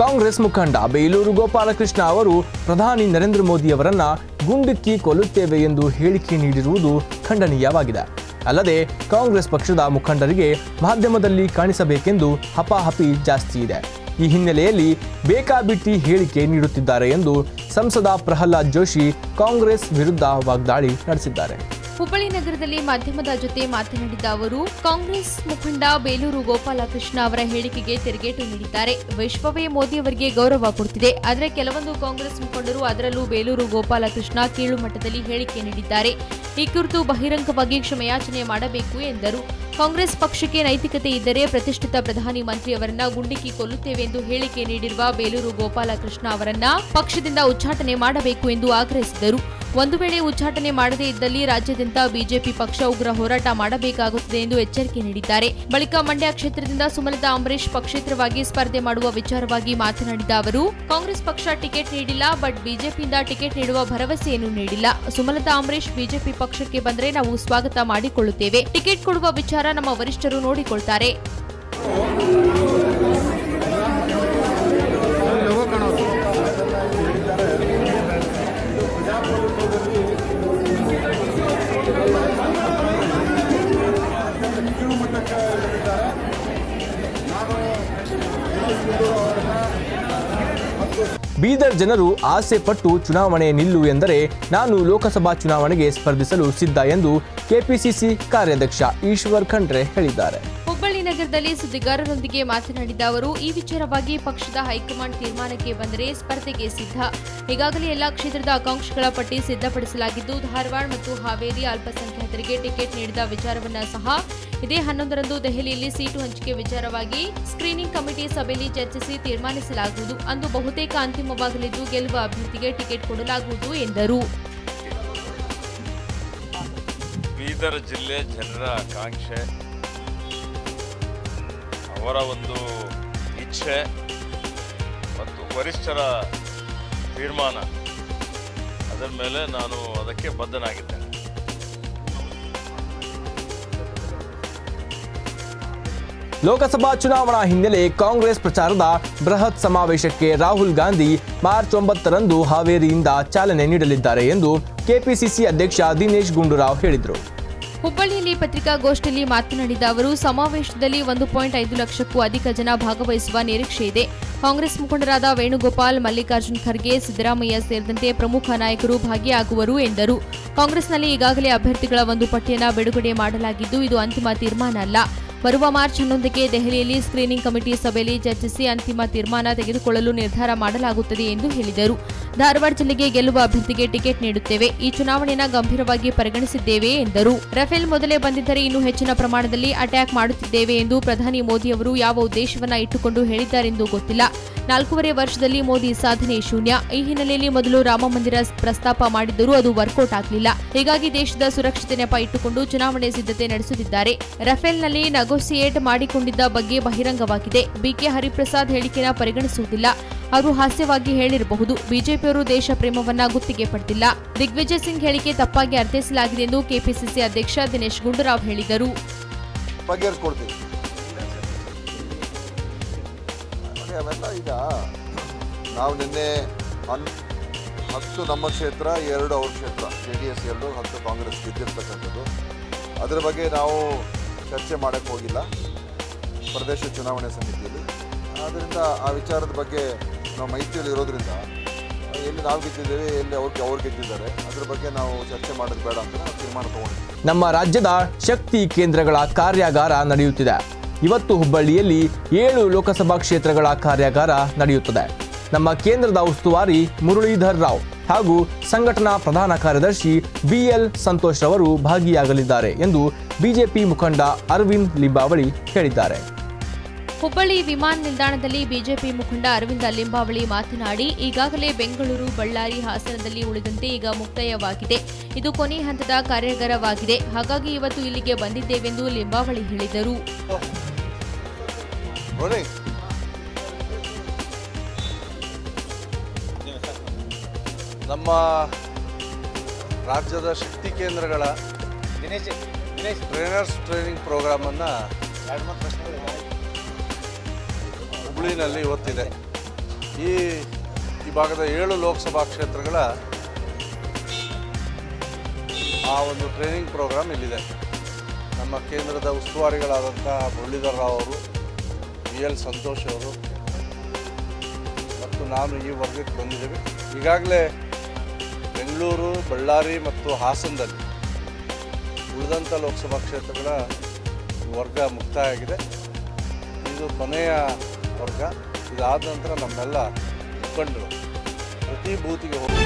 ಕಾಂಗ್ರೆಸ್ ಮುಖಂಡ ಬೇಲೂರು ಗೋಪಾಲಕೃಷ್ಣ ಅವರು ಪ್ರಧಾನಿ ನರೇಂದ್ರ ಮೋದಿ ಅವರನ್ನ ಗುಂಡಿಕ್ಕಿ ಕೊಲ್ಲುತ್ತೇವೆ ಎಂದು ಹೇಳಿಕೆ ನೀಡಿರುವುದು ಖಂಡನೀಯವಾಗಿದೆ. ಅಲ್ಲದೆ ಕಾಂಗ್ರೆಸ್ ಪಕ್ಷದ ಮುಖಂಡರಿಗೆ ಮಾಧ್ಯಮದಲ್ಲಿ ಕಾಣಿಸಬೇಕೆಂದು ಹಪಾಹಪಿ ಜಾಸ್ತಿ ಇದೆ. ಈ ಹಿನ್ನೆಲೆಯಲ್ಲಿ ಬೇಕಾಬಿಟ್ಟಿ ಹೇಳಿಕೆ ನೀಡುತ್ತಿದ್ದಾರೆ ಎಂದು ಸಂಸದ ಪ್ರಹ್ಲಾದ್ ಜೋಶಿ ಕಾಂಗ್ರೆಸ್ ವಿರುದ್ಧ ವಾಗ್ದಾಳಿ ನಡೆಸಿದ್ದಾರೆ. ಹುಬ್ಬಳ್ಳಿ ನಗರದಲ್ಲಿ ಮಾಧ್ಯಮದ ಜೊತೆ ಮಾತನಾಡಿದ ಅವರು, ಕಾಂಗ್ರೆಸ್ ಮುಖಂಡ ಬೇಲೂರು ಗೋಪಾಲಕೃಷ್ಣ ಅವರ ಹೇಳಿಕೆಗೆ ತಿರುಗೇಟು ನೀಡಿದ್ದಾರೆ. ವಿಶ್ವವೇ ಮೋದಿ ಅವರಿಗೆ ಗೌರವ ಕೊಡುತ್ತಿದೆ ಆದರೆ ಕೆಲವೊಂದು ಕಾಂಗ್ರೆಸ್ ಮುಖಂಡರು ಅದರಲ್ಲೂ ಬೇಲೂರು ಗೋಪಾಲಕೃಷ್ಣ ಕೀಳು ಮಟ್ಟದಲ್ಲಿ ಹೇಳಿಕೆ ನೀಡಿದ್ದಾರೆ. ಈ ಕುರಿತು ಬಹಿರಂಗವಾಗಿ ಕ್ಷಮೆಯಾಚನೆ ಮಾಡಬೇಕು ಎಂದರು. ಕಾಂಗ್ರೆಸ್ ಪಕ್ಷಕ್ಕೆ ನೈತಿಕತೆ ಇದ್ದರೆ ಪ್ರತಿಷ್ಠಿತ ಪ್ರಧಾನಿ ಮಂತ್ರಿ ಅವರನ್ನ ಗುಂಡಿಕ್ಕಿ ಕೊಲ್ಲುತ್ತೇವೆ ಎಂದು ಹೇಳಿಕೆ ನೀಡಿರುವ ಬೇಲೂರು ಗೋಪಾಲಕೃಷ್ಣ ಅವರನ್ನ ಪಕ್ಷದಿಂದ ಉಚ್ಚಾಟನೆ ಮಾಡಬೇಕು ಎಂದು ಆಗ್ರಹಿಸಿದರು. ಒಂದು ವೇಳೆ ಉಚ್ಚಾಟನೆ ಮಾಡದೇ ಇದ್ದಲ್ಲಿ ರಾಜ್ಯಾದ್ಯಂತ ಬಿಜೆಪಿ ಪಕ್ಷ ಉಗ್ರ ಹೋರಾಟ ಮಾಡಬೇಕಾಗುತ್ತದೆ ಎಂದು ಎಚ್ಚರಿಕೆ ನೀಡಿದ್ದಾರೆ. ಬಳಿಕ ಮಂಡ್ಯ ಕ್ಷೇತ್ರದಿಂದ ಸುಮಲತಾ ಅಂಬರೀಶ್ ಪಕ್ಷೇತರವಾಗಿ ಸ್ಪರ್ಧೆ ಮಾಡುವ ವಿಚಾರವಾಗಿ ಮಾತನಾಡಿದ ಅವರು, ಕಾಂಗ್ರೆಸ್ ಪಕ್ಷ ಟಿಕೆಟ್ ನೀಡಿಲ್ಲ, ಬಟ್ ಬಿಜೆಪಿಯಿಂದ ಟಿಕೆಟ್ ನೀಡುವ ಭರವಸೆಯನ್ನು ನೀಡಿಲ್ಲ. ಸುಮಲತಾ ಅಂಬರೀಶ್ ಬಿಜೆಪಿ ಪಕ್ಷಕ್ಕೆ ಬಂದರೆ ನಾವು ಸ್ವಾಗತ ಮಾಡಿಕೊಳ್ಳುತ್ತೇವೆ. ಟಿಕೆಟ್ ಕೊಡುವ ವಿಚಾರ ನಮ್ಮ ವರಿಷ್ಠರು ನೋಡಿಕೊಳ್ತಾರೆ. ಬೀದರ್ ಜನರು ಆಸೆ ಪಟ್ಟು ಚುನಾವಣೆ ನಿಲ್ಲು ಎಂದರೆ ನಾನು ಲೋಕಸಭಾ ಚುನಾವಣೆಗೆ ಸ್ಪರ್ಧಿಸಲು ಸಿದ್ಧ ಎಂದು ಕೆಪಿಸಿಸಿ ಕಾರ್ಯಾಧ್ಯಕ್ಷ ಈಶ್ವರ್ ಖಂಡ್ರೆ ಹೇಳಿದ್ದಾರೆ. ಹುಬ್ಬಳ್ಳಿ ನಗರದಲ್ಲಿ ಸುದ್ದಿಗಾರರೊಂದಿಗೆ ಮಾತನಾಡಿದ ಅವರು, ಈ ವಿಚಾರವಾಗಿ ಪಕ್ಷದ ಹೈಕಮಾಂಡ್ ತೀರ್ಮಾನಕ್ಕೆ ಬಂದರೆ ಸ್ಪರ್ಧೆಗೆ ಸಿದ್ಧ. ಈಗಾಗಲೇ ಎಲ್ಲಾ ಕ್ಷೇತ್ರದ ಆಕಾಂಕ್ಷಿಗಳ ಪಟ್ಟಿ ಸಿದ್ಧಪಡಿಸಲಾಗಿದ್ದು, ಧಾರವಾಡ ಮತ್ತು ಹಾವೇರಿ ಅಲ್ಪಸಂಖ್ಯಾತರಿಗೆ ಟಿಕೆಟ್ ನೀಡಿದ ವಿಚಾರವನ್ನ ಸಹ ಇದೇ ಹನ್ನೊಂದರಂದು ದೆಹಲಿಯಲ್ಲಿ ಸೀಟು ಹಂಚಿಕೆ ವಿಚಾರವಾಗಿ ಸ್ಕ್ರೀನಿಂಗ್ ಕಮಿಟಿ ಸಭೆಯಲ್ಲಿ ಚರ್ಚಿಸಿ ತೀರ್ಮಾನಿಸಲಾಗುವುದು. ಅಂದು ಬಹುತೇಕ ಅಂತಿಮವಾಗಲಿದ್ದು ಗೆಲ್ಲುವ ಅಭ್ಯರ್ಥಿಗೆ ಟಿಕೆಟ್ ಕೊಡಲಾಗುವುದು ಎಂದರು. ಬೀದರ್ ಜಿಲ್ಲೆ ಜನರ ಆಕಾಂಕ್ಷೆ. ಅವರ ಒಂದು ಇಚ್ಛೆ ಮತ್ತು ವರಿಷ್ಠರ ತೀರ್ಮಾನ. ಅದರ ಮೇಲೆ ನಾನು ಅದಕ್ಕೆ ಬದ್ಧನಾಗಿದ್ದೇನೆ. ಲೋಕಸಭಾ ಚುನಾವಣಾ ಹಿನ್ನೆಲೆ ಕಾಂಗ್ರೆಸ್ ಪ್ರಚಾರದ ಬೃಹತ್ ಸಮಾವೇಶಕ್ಕೆ ರಾಹುಲ್ ಗಾಂಧಿ ಮಾರ್ಚ್ ಒಂಬತ್ತರಂದು ಹಾವೇರಿಯಿಂದ ಚಾಲನೆ ನೀಡಲಿದ್ದಾರೆ ಎಂದು ಕೆಪಿಸಿಸಿ ಅಧ್ಯಕ್ಷ ದಿನೇಶ್ ಗುಂಡೂರಾವ್ ಹೇಳಿದರು. ಹುಬ್ಬಳ್ಳಿಯಲ್ಲಿ ಪತ್ರಿಕಾಗೋಷ್ಠಿಯಲ್ಲಿ ಮಾತನಾಡಿದ ಅವರು, ಸಮಾವೇಶದಲ್ಲಿ ಒಂದು ಪಾಯಿಂಟ್ ಐದು ಲಕ್ಷಕ್ಕೂ ಅಧಿಕ ಜನ ಭಾಗವಹಿಸುವ ನಿರೀಕ್ಷೆ ಇದೆ. ಕಾಂಗ್ರೆಸ್ ಮುಖಂಡರಾದ ವೇಣುಗೋಪಾಲ್, ಮಲ್ಲಿಕಾರ್ಜುನ್ ಖರ್ಗೆ, ಸಿದ್ದರಾಮಯ್ಯ ಸೇರಿದಂತೆ ಪ್ರಮುಖ ನಾಯಕರು ಭಾಗಿಯಾಗುವರು ಎಂದರು. ಕಾಂಗ್ರೆಸ್ನಲ್ಲಿ ಈಗಾಗಲೇ ಅಭ್ಯರ್ಥಿಗಳ ಒಂದು ಪಟ್ಟಿಯನ್ನು ಬಿಡುಗಡೆ ಮಾಡಲಾಗಿದ್ದು, ಇದು ಅಂತಿಮ ತೀರ್ಮಾನ ಅಲ್ಲ. ಬರುವ ಮಾರ್ಚ್ ಹನ್ನೊಂದಕ್ಕೆ ದೆಹಲಿಯಲ್ಲಿ ಸ್ಕ್ರೀನಿಂಗ್ ಕಮಿಟಿ ಸಭೆಯಲ್ಲಿ ಚರ್ಚಿಸಿ ಅಂತಿಮ ತೀರ್ಮಾನ ತೆಗೆದುಕೊಳ್ಳಲು ನಿರ್ಧಾರ ಮಾಡಲಾಗುತ್ತದೆ ಎಂದು ಹೇಳಿದರು. ಧಾರವಾಡ ಜಿಲ್ಲೆಗೆ ಗೆಲ್ಲುವ ಅಭ್ಯರ್ಥಿಗೆ ಟಿಕೆಟ್ ನೀಡುತ್ತೇವೆ. ಈ ಚುನಾವಣೆಯನ್ನು ಗಂಭೀರವಾಗಿ ಪರಿಗಣಿಸಿದ್ದೇವೆ, ಎಂದರು. ರಫೇಲ್ ಮೊದಲೇ ಬಂದಿದ್ದರೆ ಇನ್ನೂ ಹೆಚ್ಚಿನ ಪ್ರಮಾಣದಲ್ಲಿ ಅಟ್ಯಾಕ್ ಮಾಡುತ್ತಿದ್ದೇವೆ ಎಂದು ಪ್ರಧಾನಿ ಮೋದಿ ಅವರು ಯಾವ ಉದ್ದೇಶವನ್ನ ಇಟ್ಟುಕೊಂಡು ಹೇಳಿದ್ದಾರೆಂದು ಗೊತ್ತಿಲ್ಲ. ನಾಲ್ಕೂವರೆ ವರ್ಷದಲ್ಲಿ ಮೋದಿ ಸಾಧನೆ ಶೂನ್ಯ. ಈ ಹಿನ್ನೆಲೆಯಲ್ಲಿ ಮೊದಲು ರಾಮ ಮಂದಿರ ಪ್ರಸ್ತಾಪ ಮಾಡಿದ್ದರೂ ಅದು ವರ್ಕೌಟ್ ಆಗಲಿಲ್ಲ. ಹೀಗಾಗಿ ದೇಶದ ಸುರಕ್ಷತೆ ನೆಪ ಇಟ್ಟುಕೊಂಡು ಚುನಾವಣೆ ಸಿದ್ಧತೆ ನಡೆಸುತ್ತಿದ್ದಾರೆ. ರಫೇಲ್ನಲ್ಲಿ ನೆಗೋಸಿಯೇಟ್ ಮಾಡಿಕೊಂಡಿದ್ದ ಬಗ್ಗೆ ಬಹಿರಂಗವಾಗಿದೆ. ಬಿಕೆ ಹರಿಪ್ರಸಾದ್ ಹೇಳಿಕೆನ ಪರಿಗಣಿಸುವುದಿಲ್ಲ. ಅವರು ಹಾಸ್ಯವಾಗಿ ಹೇಳಿರಬಹುದು. ಬಿಜೆಪಿಯವರು ದೇಶ ಪ್ರೇಮವನ್ನ ಗುತ್ತಿಗೆ ಪಡೆದಿಲ್ಲ. ದಿಗ್ವಿಜಯ್ ಸಿಂಗ್ ಹೇಳಿಕೆ ತಪ್ಪಾಗಿ ಅರ್ಥೈಸಲಾಗಿದೆ ಎಂದು ಕೆಪಿಸಿಸಿ ಅಧ್ಯಕ್ಷ ದಿನೇಶ್ ಗುಂಡೂರಾವ್ ಹೇಳಿದರು. ನಾವು ನಿನ್ನೆ ಹತ್ತು ನಮ್ಮ ಕ್ಷೇತ್ರ, ಎರಡು ಅವ್ರ ಕ್ಷೇತ್ರ. ಜೆ ಡಿ ಎಸ್ ಎರಡು, ಹತ್ತು ಕಾಂಗ್ರೆಸ್ ಗೆದ್ದಿರ್ತಕ್ಕಂಥದ್ದು. ಅದರ ಬಗ್ಗೆ ನಾವು ಚರ್ಚೆ ಮಾಡೋಕ್ಕೆ ಹೋಗಿಲ್ಲ. ಪ್ರದೇಶ ಚುನಾವಣೆ ಸಮಿತಿಯಲ್ಲಿ. ಆದ್ದರಿಂದ ಆ ವಿಚಾರದ ಬಗ್ಗೆ ನಾವು ಮೈತ್ರಿಯಲ್ಲಿ ಇರೋದ್ರಿಂದ, ಎಲ್ಲಿ ನಾವು ಗೆದ್ದಿದ್ದೇವೆ, ಎಲ್ಲಿ ಅವ್ರಿಗೆ ಅವ್ರು ಗೆದ್ದಿದ್ದಾರೆ, ಅದ್ರ ಬಗ್ಗೆ ನಾವು ಚರ್ಚೆ ಮಾಡೋದು ಬೇಡ ಅಂತ ನಾವು ತೀರ್ಮಾನ ತಗೊಂಡಿದ್ದೀವಿ. ನಮ್ಮ ರಾಜ್ಯದ ಶಕ್ತಿ ಕೇಂದ್ರಗಳ ಕಾರ್ಯಾಗಾರ ನಡೆಯುತ್ತಿದೆ. ಇವತ್ತು ಹುಬ್ಬಳ್ಳಿಯಲ್ಲಿ ಏಳು ಲೋಕಸಭಾ ಕ್ಷೇತ್ರಗಳ ಕಾರ್ಯಾಗಾರ ನಡೆಯುತ್ತದೆ. ನಮ್ಮ ಕೇಂದ್ರದ ಉಸ್ತುವಾರಿ ಮುರಳೀಧರ್ ರಾವ್ ಹಾಗೂ ಸಂಘಟನಾ ಪ್ರಧಾನ ಕಾರ್ಯದರ್ಶಿ ಬಿಎಲ್ ಸಂತೋಷ್ ರವರು ಭಾಗಿಯಾಗಲಿದ್ದಾರೆ ಎಂದು ಬಿಜೆಪಿ ಮುಖಂಡ ಅರವಿಂದ್ ಲಿಂಬಾವಳಿ ಹೇಳಿದ್ದಾರೆ. ಹುಬ್ಬಳ್ಳಿ ವಿಮಾನ ನಿಲ್ದಾಣದಲ್ಲಿ ಬಿಜೆಪಿ ಮುಖಂಡ ಅರವಿಂದ ಲಿಂಬಾವಳಿ ಮಾತನಾಡಿ ಈಗಾಗಲೇ ಬೆಂಗಳೂರು ಬಳ್ಳಾರಿ ಹಾಸನದಲ್ಲಿ ಉಳಿದಂತೆ ಈಗ ಮುಕ್ತಾಯವಾಗಿದೆ. ಇದು ಕೊನೆ ಹಂತದ ಕಾರ್ಯಾಗಾರವಾಗಿದೆ. ಹಾಗಾಗಿ ಇವತ್ತು ಇಲ್ಲಿಗೆ ಬಂದಿದ್ದೇವೆಂದು ಲಿಂಬಾವಳಿ ಹೇಳಿದರು. ನಮ್ಮ ರಾಜ್ಯದ ಶಕ್ತಿ ಕೇಂದ್ರಗಳ ಟ್ರೈನರ್ಸ್ ಟ್ರೈನಿಂಗ್ ಪ್ರೋಗ್ರಾಮನ್ನು ಹುಬ್ಳಿನಲ್ಲಿ ಇವತ್ತಿದೆ. ಈ ಈ ಭಾಗದ ಏಳು ಲೋಕಸಭಾ ಕ್ಷೇತ್ರಗಳ ಆ ಒಂದು ಟ್ರೈನಿಂಗ್ ಪ್ರೋಗ್ರಾಮ್ ಇಲ್ಲಿದೆ. ನಮ್ಮ ಕೇಂದ್ರದ ಉಸ್ತುವಾರಿಗಳಾದಂಥ ಮುರಳೀಧರ್ ರಾವ್ ಅವರು ಬಿ ಎಲ್ ಸಂತೋಷ್ ಅವರು ಮತ್ತು ನಾನು ಈ ವರ್ಗಕ್ಕೆ ಬಂದಿದ್ದೇವೆ. ಈಗಾಗಲೇ ಬೆಂಗಳೂರು ಬಳ್ಳಾರಿ ಮತ್ತು ಹಾಸನದಲ್ಲಿ ಉಳಿದಂಥ ಲೋಕಸಭಾ ಕ್ಷೇತ್ರಗಳ ವರ್ಗ ಮುಕ್ತಾಯ ಆಗಿದೆ. ಇದು ಕೊನೆಯ ವರ್ಗ. ಇದಾದ ನಂತರ ನಮ್ಮೆಲ್ಲ ಮುಖಂಡರು ಪ್ರತಿ ಬೂತಿಗೆ ಹೋಗಿ